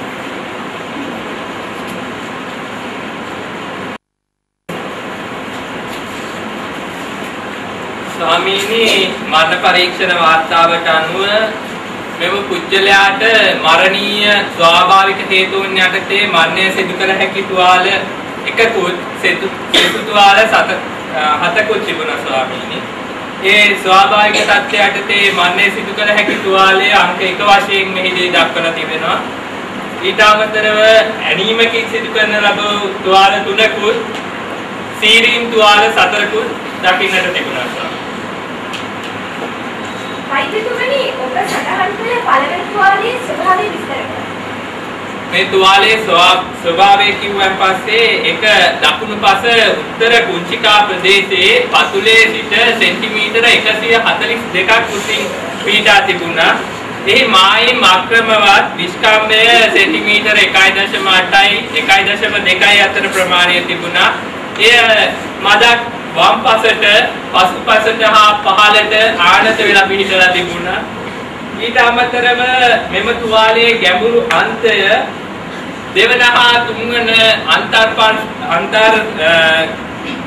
ස්වාමීනි මරණ පරීක්ෂණ වාර්තාවට අනුව මෙම පුජ්‍යලයාට මරණීය ස්වාභාවික හේතුන් යටතේ මරණය සිදු කළ හැකි තුවාල එකකුත් සෙතු සෙතු තුවාල සත හතකුත් තිබුණා ස්වාමීනි. ඒ ස්වාභාවික තත්ත්වයට යටතේ මරණය සිදු කළ හැකි තුවාලයේ අංක 1 වශයෙන් මෙහිදී දක්වලා තිබෙනවා. ඊට අමතරව ඇනීමකින් සිදු කරන ලබූ තුවාල තුනකුත් සීරීම් තුවාල සතරකුත් දකින්නට තිබුණා ස්වාමී. වෛද්‍යතුමනි ඔබ සඳහන් කළ පළවෙනි තුවාලයේ ස්වභාවය විස්තර කරන්න. මේ තුවාලයේ ස්වභා- ස්වභාවය කිව්වන් පස්සේ එක දකුණු පස උත්තර කුංචිකා ප්‍රදේශයේ පතුලේ සිට සෙන්ටිමීටර 142ක් උසින් පිහිටා තිබුණා. එහි මායිම් අක්‍රමවත් විස්කම්භය සෙන්ටිමීටර 1.8යි 1.2යි අතර ප්‍රමාණය තිබුණා. එය මදක් වම් පසට පසු පසට හා පහළට ආනත වෙලා පිහිටලා තිබුණා. ඊට අමතරව මෙම තුවාලයේ ගැඹුරු අන්තය දෙවන හා තුන්වන අන්තර් අන්තර්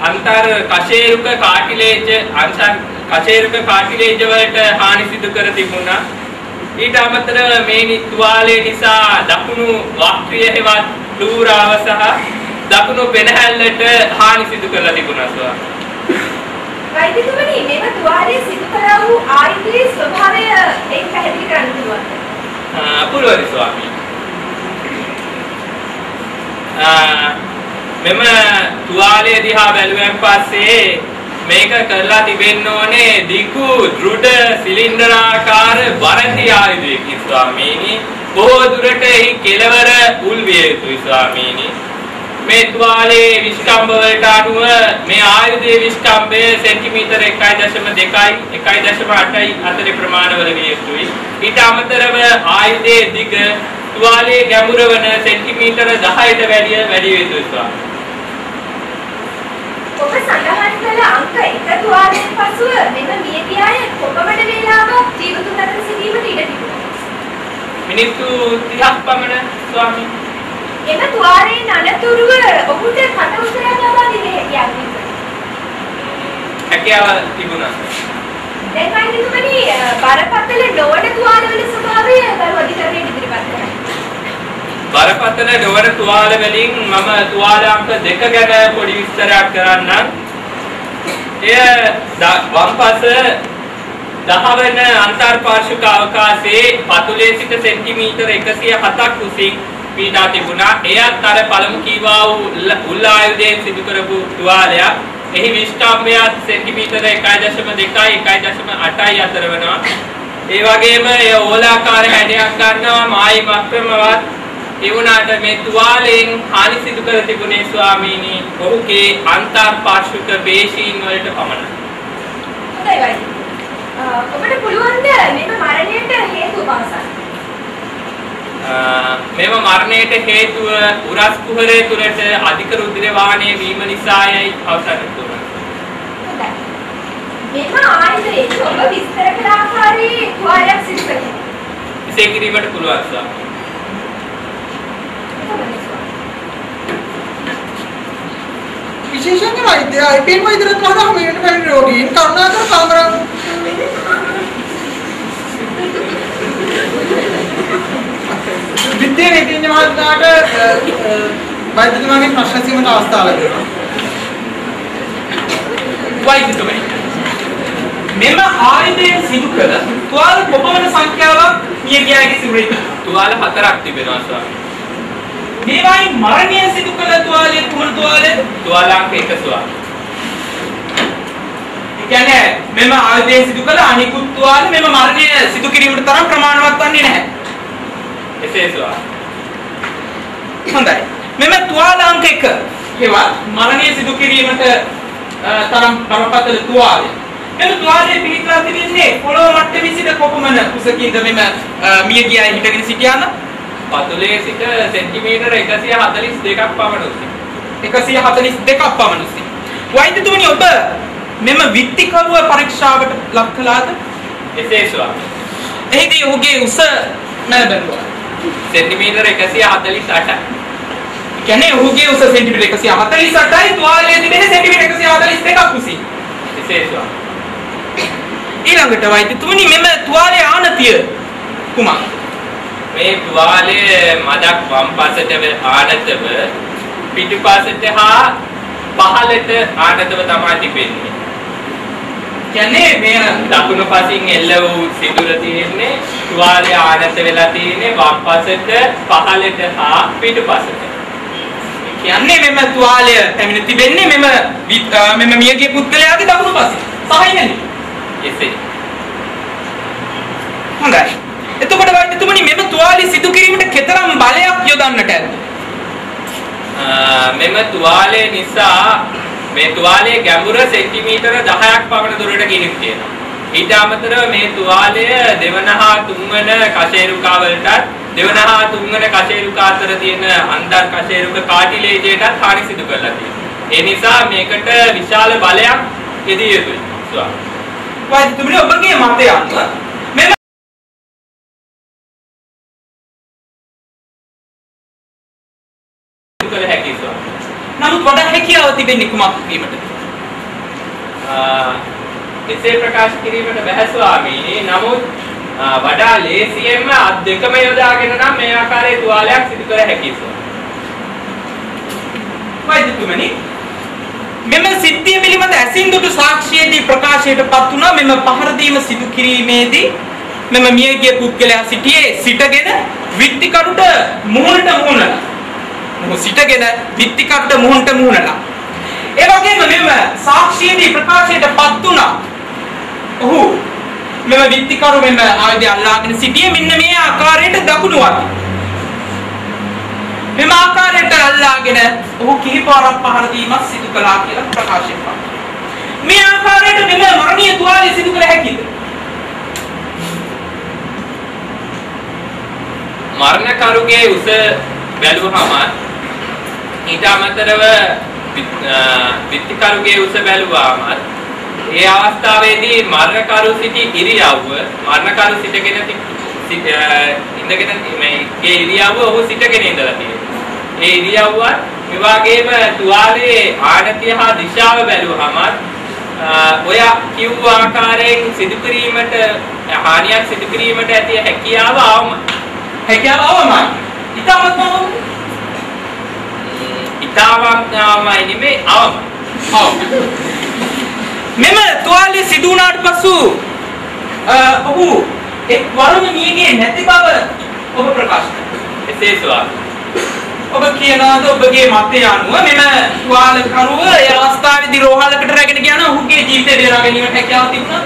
අන්තර් කශේරුක කාටිලේජ අන්තර් කශේරුක කාටිලේජ වලට හානි සිදු කර තිබුණා. ඊට අමතරව මේ නි- තුවාලය නිසා දකුණු වක්‍රීය හෙවත් ලූරාව සහ දකුණු පෙනහැල්ලට හානි සිදු කරලා තිබුණා ස්වාමී. වෛද්‍යතුමනි මෙම තුවාලයේ සිදු කළ වූ ආයුධයේ ස්වභාවය එක් පැහැදිලි කරන්න පුළුවන්ද? ආ, පුළුවන් ස්වාමී. ආ, මෙම තුවාලය දිහා බැලුවෙන් පස්සේ මේක කරලා තිබෙන්න ඕනේ දිගු දෘඩ සිලින්ඩරාකාර වරන්ති ආයුධයකින් ස්වාමීනි. බොහෝ දුරට එහි කෙළවර උල් විය යුතුයි ස්වාමීනි. මේ තුවාලයේ විස්කම්භ වලට අනුව මේ ආයුධයේ විස්කම්භය සෙන්ටිමීටර 1.2යි 1.8යි අතර ප්‍රමාණවල විය යුතුයි. ඊට අමතරව ආයුධයේ දිග තුවාලයේ ගැඹුර වන සෙන්ටිමීටර 10ට වැඩිය වැඩි විය යුතුයි. ඔබ සඳහන් කළ අංක එක තුවාලයෙන් පසුව මෙම මියගිය අය කොපමණ වේලාවක් ජීවතුන් අතර සිටීමට ඉඩ තිබුණා? මිනිත්තු 30ක් පමණ ස්වාමී. එම තුවාලයෙන් අනතුරුව ඔහුට කට උසරයක් ලබා දෙන්නේ හැකියාවක් හැකියාව තිබුණා. දැන් වෛද්‍යතුමනි බරපතල නොවන තුවාලවල ස්වභාවය දරු අධිකරණයට ඉදිරිපත් කරන්න. බරපතල නොවන තුවාල වලින් මම තුවාල අංක දෙක ගැන පොඩි විස්තරයක් කරන්නම්. එය ද- වම් පස දහවන අන්තර්පාර්ශ්වික අවකාශයේ පතුලේ සිට සෙන්ටිමීටර 107ක් උසින් පීඩා තිබුණා. එයත් අර පළමු කීවා වූ උල්ල- උල් ආයුධයෙන් සිදු කරපු තුවාලයක්. එහි විස්ථාපනයත් සෙන්ටිමීටර 1.2යි 1.8යි අතර වෙනවා. ඒ වගේම එය ඕලාකාර හැඩයක් ගන්නවා මායි මක්‍රමවත් ඒ වුණාට මේ තුවාලයෙන් හානි සිදු කර තිබුණේ ස්වාමීනි ඔහුගේ අන්තර්පාර්ශ්වික පේශීන් වලට පමණයි. හොඳයි වෛද්‍ය. අ, ඔබට පුළුවන්ද මෙම මරණයට හේතුව පවසන්න? මෙම මරණයට හේතුව උරස් කුහරය තුළට අධික රුධිර වාහනය වීම නිසායයි අවසන්. හොඳයි. මෙම ආයුධයෙන් ඔබ විස්තර කළ ආකාරයේ තුවාලයක් සිදු කළේ. එසේ කිරීමට පුළුවන් ස්වාමී? විශේෂඥ වෛද්‍ය IPN වෛද්‍යරත්න හදා මේකට පැමිණි රෝගීන් කරුණාකර කාමරම් විද්‍යා නීතිඥ අ, වෛද්‍යතුමාගෙන් ප්‍රශ්න සීමට අවස්ථාව ලැබෙනවා. වෛද්‍යතුමනි මෙම ආයුධයෙන් සිදු කළ තුවාල කොපමණ සංඛ්‍යාවක් මියගියාගේ සිරුරේ තුවාල හතරක් තිබෙනවා ස්වාමී. මේවායින් මරණය සිදු කළ තුවාලය කුමන තුවාලයද? තුවාලාංක එක ස්වාමී. ඒ කියන්නේ මෙම ආයුධයෙන් සිදු කළ අනිකුත් තුවාල මෙම මරණය සිදු කිරීමට තරම් ප්‍රමාණවත් වන්නේ නැහැ. එසේ ස්වාමී. හොඳයි. මෙම තුවාලාංක එක හෙවත් මරණය සිදු කිරීමට තරම් බරපතල තුවාලය. මෙම තුවාලයේ පිහිටලා තිබෙන්නේ පොළොව මට්ටමේ සිට කොපමණ කුසකින්ද මෙම අ, මියගිය අය හිටගෙන සිටියාන පතුලේ සිට සෙන්ටිමීටර 142ක් පමණ උසින්. 142ක් පමණ උසින්. වෛද්‍යතුමනි ඔබ මෙම විත්තිකරුව පරීක්ෂාවට ලක් කළාද? එසේ ස්වාමී. එහිදී ඔහුගේ උස මැන බැලුවා. සෙන්ටිමීටර 148යි. කියන්නේ ඔහුගේ උස සෙන්ටිමීටර 148යි තුවාලයේ තිබෙන සෙන්ටිමීටර 142ක් උසින්. එසේ ස්වාමී. ඊළඟට වෛද්‍යතුමනි මෙම තුවාලයේ ආනතිය කුමක්? මේ තුවාලයේ මදක් වම් පසට ව- ආනතව පිටුපසට හා පහළට ආනතව තමයි තිබෙන්නේ. කියන්නේ මේ දකුණු පසින් එල්ල වූ සිදුර තියෙන්නේ තුවාලය ආනත වෙලා තියෙන්නේ වම් පසට පහළට හා පිටුපසට. කියන්නේ මෙම තුවාලය පැමිණ තිබෙන්නේ මෙම වි- අ, මෙම මියගිය පුද්ගලයාගේ දකුණු පසේ. සහයිනේ. එසේ. හොඳයි. එතකොට වෛද්‍යතුමනි මෙම තුවාලය සිදු කිරීමට කෙතරම් බලයක් යොදන්නට ඇද්ද? අ, මෙම තුවාලය නිසා මේ තුවාලයේ ගැඹුර සෙන්ටිමීටර 10ක් පමණ දුරට ගෙනියු තියෙනවා. ඊට අමතරව මේ තුවාලය දෙවන හා තුන්වන කශේරුකා වලටත් දෙවන හා තුන්වන කශේරුකා අතර තියෙන අන්තර් කශේරුක කාටිලේජයටත් හානි සිදු කරලා තියෙනවා. ඒ නිසා මේකට විශාල බලයක් යෙදිය යුතුයි. ස්වාමී. වෛද්‍යතුමනි ඔබගේ මතය අනුව වඩා හැකියාව තිබෙන්නේ කුමක් වීමටද? එසේ ප්‍රකාශ කිරීමට බැහැ ස්වාමීනි. නමුත් වඩා ලේසියෙන්ම අත් දෙකම යොදාගෙන නම් මේ ආකාරයේ තුවාලයක් සිදු කර හැකියි. වෛද්‍යතුමනි මෙම සිද්ධිය පිළිබඳ ඇසින් දුටු සාක්ෂියේදී ප්‍රකාශයටපත් වුණා මෙම පහර දීම සිදු කිරීමේදී මෙම මියගිය පුද්ගලයා සිටියේ සිටගෙන විත්තිකරුට මුහුණට මුහුණලා මොහු සිටගෙන විත්තිකරුට මුහුණට මුහුණලා ඒ වගේම මෙම සාක්ෂියේදී ප්‍රකාශයටපත් වුණා ඔහු මෙම විත්තිකරු මෙම ආයුධය අල්ලාගෙන සිටියේ මෙන්න මේ ආකාරයට දකුණු අතින් මෙම ආකාරයට අල්ලාගෙන ඔහු කිහිපවරක් පහර දීමක් සිදු කළා කියලා ප්‍රකාශ කරනවා. මේ ආකාරයට මෙම මරණීය තුවාලය සිදු කළ හැකිද? මරණකරුගේ උස බැලුවහම ඊට අමතරව විත්තිකරුගේ උස බැලුවාම ඒ අවස්ථාවේදී මරණකරු සිටි ඉරියව්ව මරණකරු සිටගෙන ති- සිට- අ, ඉඳගෙන මේ ඒ ඉරියව්ව ඔහු සිටගෙන ඉඳලා තියෙනවා. ඒ ඉරියව්වත් මේ වගේම තුවාලයේ ආනතිය හා දිශාව බැලුවහම ඔය කිව් ආකාරයෙන් සිදු කිරීමට හානියක් සිදු කිරීමට ඇති හැකියාව අවමයි. හැකියාව අවමයි. ඊටමත්ම ඉතාවක්ඥාමයි නෙමේ අවමයි. අවමයි. මෙම තුවාලය සිදු වුණාට පසු අ, ඔහු එක් වරම මියගේ නැති බව ඔබ ප්‍රකාශ කරනවා. එසේ ස්වාමී. ඔබ කියනවාද ඔබගේ මතය අනුව මෙම තුවාලකරුව ඒ අවස්ථාවේදී රෝහලකට රැගෙන ගියා නම් ඔහුගේ ජීවිතය බේරා ගැනීමට හැකියාව තිබුණා?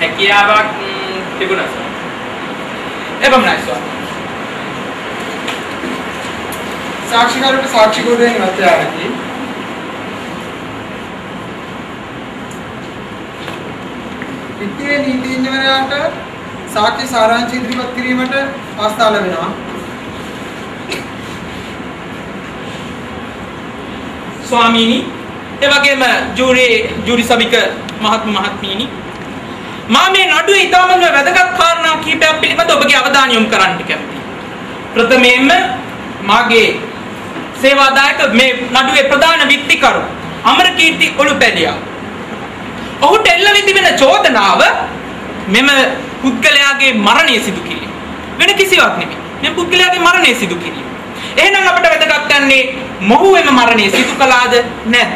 හැකියාවක් ම්, තිබුණා ස්වාමී. සාක්ෂිකාරට සාක්ෂි ගෝඩයෙන් ඉවත් වෙලා ඇති. පිටියේ නීතිඥවරයාට සාක්ෂි සාරාංශ ඉදිරිපත් කිරීමට අවස්ථාව ලැබෙනවා. ස්වාමීනි, එවැගේම ජූරි ජූරි සභික මහත්ම මහත්මීනි මා මේ නඩුවේ ඉතාමත්ම වැදගත් කාරණා කිහිපයක් පිළිබඳ ඔබගේ අවධානය යොමු කරන්න කැමතියි. ප්‍රථමයෙන්ම මාගේ සේවාදායක මේ නඩුවේ ප්‍රධාන විත්තිකරු අමරකීර්ති ඔළුපැදියා. ඔහුට එල්ල වී තිබෙන චෝදනාව මෙම පුද්ගලයාගේ මරණය සිදු කිරීම. වෙන කිසිවක් නෙමෙයි. මේ පුද්ගලයාගේ මරණය සිදු කිරීම. එහෙනම් අපට වැදගත් යන්නේ මොහු එම මරණය සිදු කළාද නැද්ද?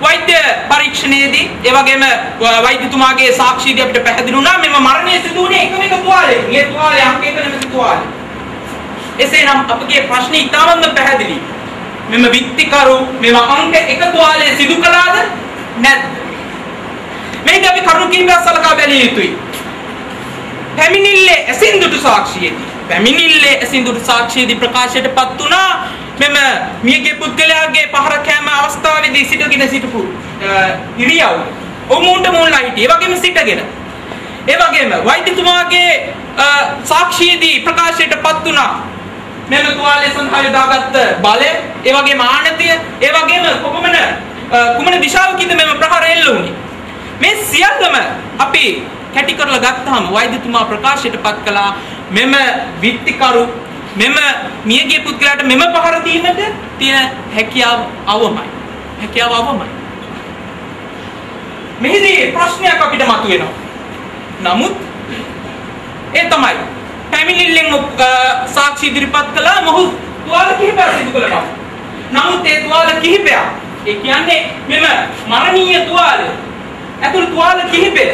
වෛද්‍ය පරීක්ෂණයේදී ඒ වගේම ව- වෛද්‍යතුමාගේ සාක්ෂියේදී අපිට පැහැදිලි වුණා මෙම මරණය සිදු වුණේ එකම එක තුවාලයකින්. ඒ තුවාලය අංක එක නෙමෙයි තුවාලය. එසේනම් අපගේ ප්‍රශ්නේ ඉතාමත්ම පැහැදිලි. මෙම විත්තිකරු මෙම අංක එක තුවාලය සිදු කළාද නැද්ද? මේක අපි කරුණු කිහිපයක් සලකා බැලිය යුතුයි. පැමිණිල්ලේ ඇසින් දුටු සාක්ෂියේදී පැමිණිල්ලේ ඇසින් දුටු සාක්ෂියේදී ප්‍රකාශයටපත් වුණා මෙම මියගේ පුද්ගලයාගේ පහර කෑම අවස්ථාවේදී සිටගෙන සිටපු අ, ඉරියව් ඔවුන්ට මුල්ලා හිටියේ. ඒ වගේම සිටගෙන. ඒ වගේම වෛද්‍යතුමාගේ අ, සාක්ෂියේදී ප්‍රකාශයටපත් වුණා මෙම තුවාලය සඳහා යොදාගත් බලය, ඒ වගේම ආනතිය, ඒ වගේම කොපමණ අ, කුමන දිශාවකින්ද මෙම ප්‍රහාර එල්ල වුණේ. මේ සියල්ලම අපි කැටි කරලා ගත්තාම වෛද්‍යතුමා ප්‍රකාශයටපත් කළා මෙම විත්තිකරු මෙම මියගිය පුද්ගලයාට මෙම පහර දීමට තියෙන හැකියාව අවමයි. හැකියාව අවමයි. මෙහිදී ප්‍රශ්නයක් අපිට මතුවෙනවා. නමුත් ඒ තමයි පැමිණිල්ලෙන් ඔප්- අ, සාක්ෂි ඉදිරිපත් කළා මොහු තුවාල කිහිපයක් සිදු කළ බව. නමුත් ඒ තුවාල කිහිපයක් ඒ කියන්නේ මෙම මරණීය තුවාලය ඇතුළු තුවාල කිහිපය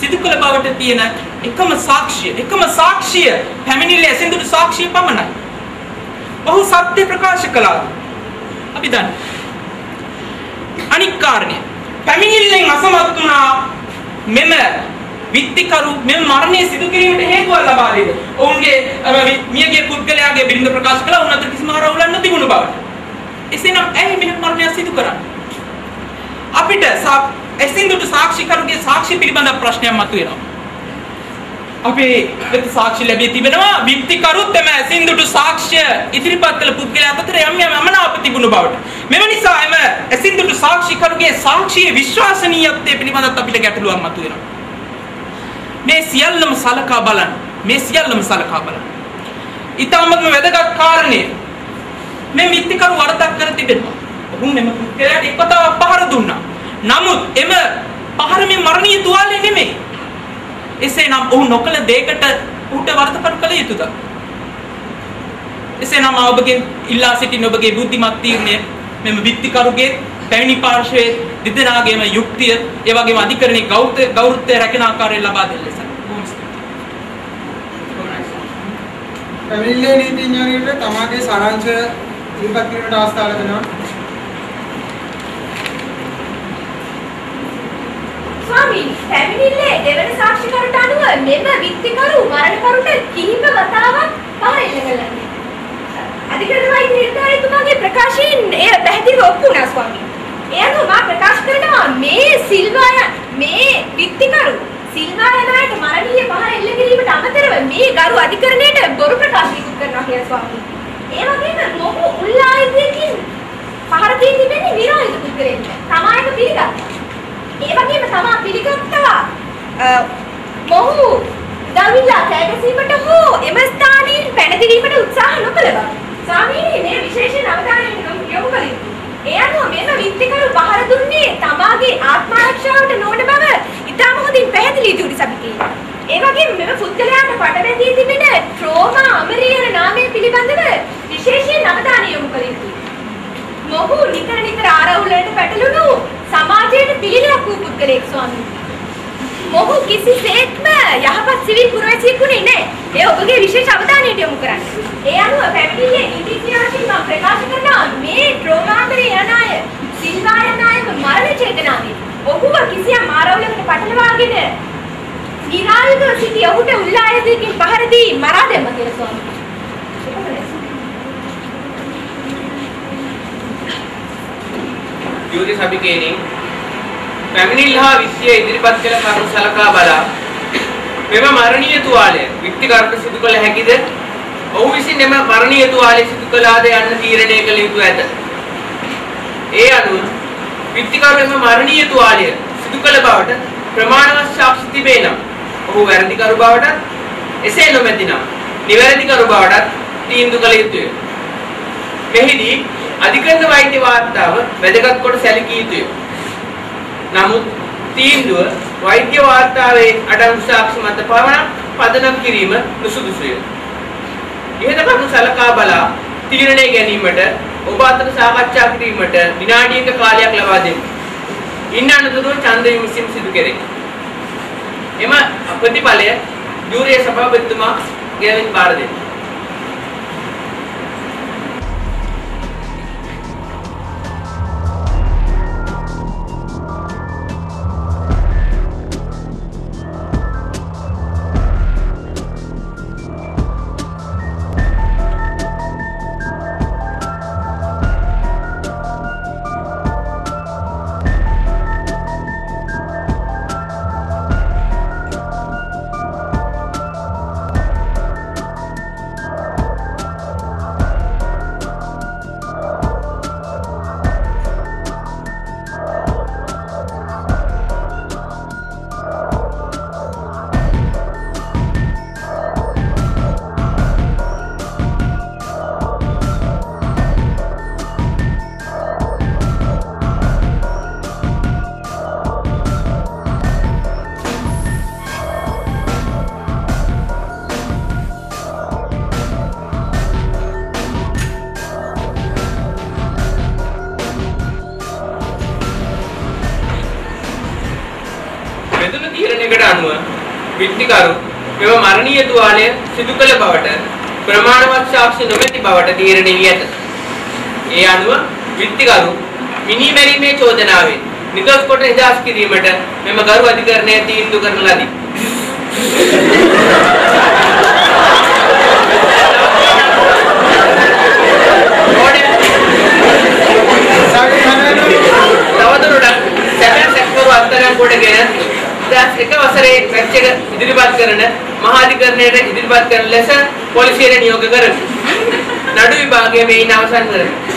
සිදු කළ බවට තියෙන එකම සාක්ෂිය එකම සාක්ෂිය පැමිණිල්ල ඇසින්දුට සාක්ෂිය පමණයි. ඔහු සත්‍ය ප්‍රකාශ කළා. අපි දන්නේ. අනික් කාරණය. පැමිණිල්ලෙන් අසමත් වුණා මෙම විත්තිකරු මෙම මරණය සිදු කිරීමට හේතුවක් ලබා දෙද. ඔවුන්ගේ අර මි- මියගිය පුද්ගලයාගේ බිරිඳ ප්‍රකාශ කළා උන් අතර කිසිම ආරවුලක් නොතිබුණු බවට. එසේනම් ඇයි මෙහෙම මරණයක් සිදු කරන්නේ? අපිට සා- ඇසින්දුට සාක්ෂිකරුගේ සාක්ෂි පිළිබඳ ප්‍රශ්නයක් මතුවෙනවා. අපේ වෙත සාක්ෂි ලැබී තිබෙනවා විත්තිකරුත් එම ඇසින්දුට සාක්ෂ්‍ය ඉදිරිපත් කළ පුද්ගලයා අතර යම් යම් අමනාප තිබුණු බවට. මෙම නිසා එම ඇසින්දුට සාක්ෂිකරුගේ සාක්ෂියේ විශ්වාසනීයත්වය පිළිබඳත් අපිට ගැටලුවක් මතුවෙනවා. මේ සියල්ලම සලකා බලන්න. මේ සියල්ලම සලකා බලන්න. ඊටමත්ම වැදගත් කාරණය මේ විත්තිකරු වරදක් කර තිබෙනවා. ඔහු මෙම පුද්ගලයාට එක්වතාවක් පහර දුන්නා. නමුත් එම පහර මේ මරණීය තුවාලේ නෙමෙයි. එසේනම් ඔහු නොකළ දෙයකට ඔහුට වරදකරු කළ යුතුද? එසේනම් ඔබගෙන් ඉල්ලා සිටින ඔබගේ බුද්ධිමත් තීරණය මෙම විත්තිකරුගේ පැමිණි පාර්ශවයේ දෙදෙනාගේම යුක්තිය ඒ වගේම අධිකරණයේ ගෞරවය ගෞරවත්වය රැකෙන ආකාරයෙන් ලබා දෙන්න ලෙස. බොහොම ස්තුතියි. පැමිණිල්ලේ නීතිඥයන්ට තමාගේ සාරාංශය ඉදිරිපත් කිරීමට අවස්ථාව ලැබෙනවා. ස්වාමීනි පැමිණිල්ලේ දෙවන සාක්ෂිකරුට අනුව මෙම විත්තිකරු මරණකරුට කිහිප වතාවක් පහර එල්ල කළා. අධිකරණ වෛද්‍ය නිලධාරීතුමාගේ ප්‍රකාශයෙන් එය පැහැදිලිව ඔප්පු වුණා ස්වාමීනි. ඒ අනුව මා ප්‍රකාශ කරනවා මේ සිල්වා යන මේ විත්තිකරු සිල්වා යන අයට මරණීය පහර එල්ල කිරීමට අමතරව මේ ගරු අධිකරණයට බොරු ප්‍රකාශ ඉදිරි කරනවා කියලා ස්වාමීනි. ඒ වගේම මොහු උල්ලායදයකින් පහර දී තිබෙන්නේ නිරායුධ පුද්ගලයෙක්. තමායක පිළිගත්තා. ඒ වගේම තමා පිළිගත්තා අ, මොහු දවිලා කෑගසීමට හෝ එම ස්ථානයෙන් පැනදිරීමට උත්සාහ නොකළ බව. ස්වාමීනි මේ විශේෂයෙන් අවධානය යොමු යොමු කළ යුතුයි. ඒ අනුව මෙම විත්තිකරු පහර දුන්නේ තමාගේ ආත්ම ආරක්ෂාවට නොවන බව ඉතාම හොඳින් පැහැදිලි දුරි සබිකේ. ඒ වගේම මෙම පුද්ගලයාට පටබැඳී තිබෙන ට්‍රෝමා අමරියන නාමය පිළිබඳව විශේෂයෙන් අවධානය යොමු කළ යුතුයි. මොහු නිතර නිතර ආරවුලට පැටළුණු සමාජයට පිළිලක් වූ පුද්ගලයෙක් ස්වාමීනි. මොහු කිසිසේත්ම යහපත් සිවිල් පුරවැසියෙකුනේ නැහැ. ඒ ඔබගේ විශේෂ අවධානයට යොමු කරන්න. ඒ අනුව පැමිණිල්ලේ නීතිඥාණන් මම ප්‍රකාශ කරනවා මේ ට්‍රෝමාබරේ යන අය සිල්වා යන අයම මරණ චේතනාවෙන් ඔහුව කිසියම් ආරවුලකට පටලවාගෙන නිරායුධ සිටි ඔහුට උල්ලායදයකින් පහර දී මරා දැම්ම කියලා ස්වාමීනි. යුරි සභිකේනින් පැමිණිල්ල හා විශ්ය ඉදිරිපත් කළ කරුණු සලකා බලා මෙම මරණීය තුවාලය විත්තිකරුට සිදු කළ හැකිද? ඔහු විසින් එම මරණීය තුවාලය සිදු කළාද යන්න තීරණය කළ යුතු ඇත. ඒ අනුව විත්තිකරු එම මරණීය තුවාලය සිදු කළ බවට ප්‍රමාණවත් සාක්ෂි තිබේ නම් ඔහු වැරදිකරු බවටත් එසේ නොමැති නම් නිවැරදිකරු බවටත් තීන්දුව කළ යුතුය. මෙහිදී අධිකරණ වෛද්‍ය වාර්තාව වැදගත් කොට සැලකිය යුතුය. නමුත් තීන්දුව වෛද්‍ය වාර්තාවේ අඩංගු සාක්ෂි මත පමණක් පදනම් කිරීම නුසුදුසුය. ඉහත කරුණු සලකා බලා තීරණය ගැනීමට ඔබ අතර සාකච්ඡා කිරීමට විනාඩියක කාලයක් ලබා දෙමු. ඉන්න අනතුරුව ඡන්ද විමසීම සිදු කෙරේ. එම ප්‍රතිඵලය ජූරිය සභාපතිතුමා ගෙවින් බාර දෙන්න. විත්තිකරු මෙම මරණීය තුවාලය සිදු කළ බවට ප්‍රමාණවත් සාක්ෂි නොමැති බවට තීරණය වී ඇත. ඒ අනුව විත්තිකරු මිනී මැරීමේ චෝදනාවෙන් නිදොස් කොට නිදහස් කිරීමට මෙම ගරු අධිකරණය තීන්දුව කරන ලදී. තවදුරටත් සැබෑ සැකකරු අත්අඩංගුවට කොටගෙන දැස් එක වසරේ මැච් එක ඉදිරිපත් කරන මහාධිකරණයට ඉදිරිපත් කරන ලෙස පොලිසියට නියෝග කරමි. නඩු විභාගය මේින් අවසන් කරමි.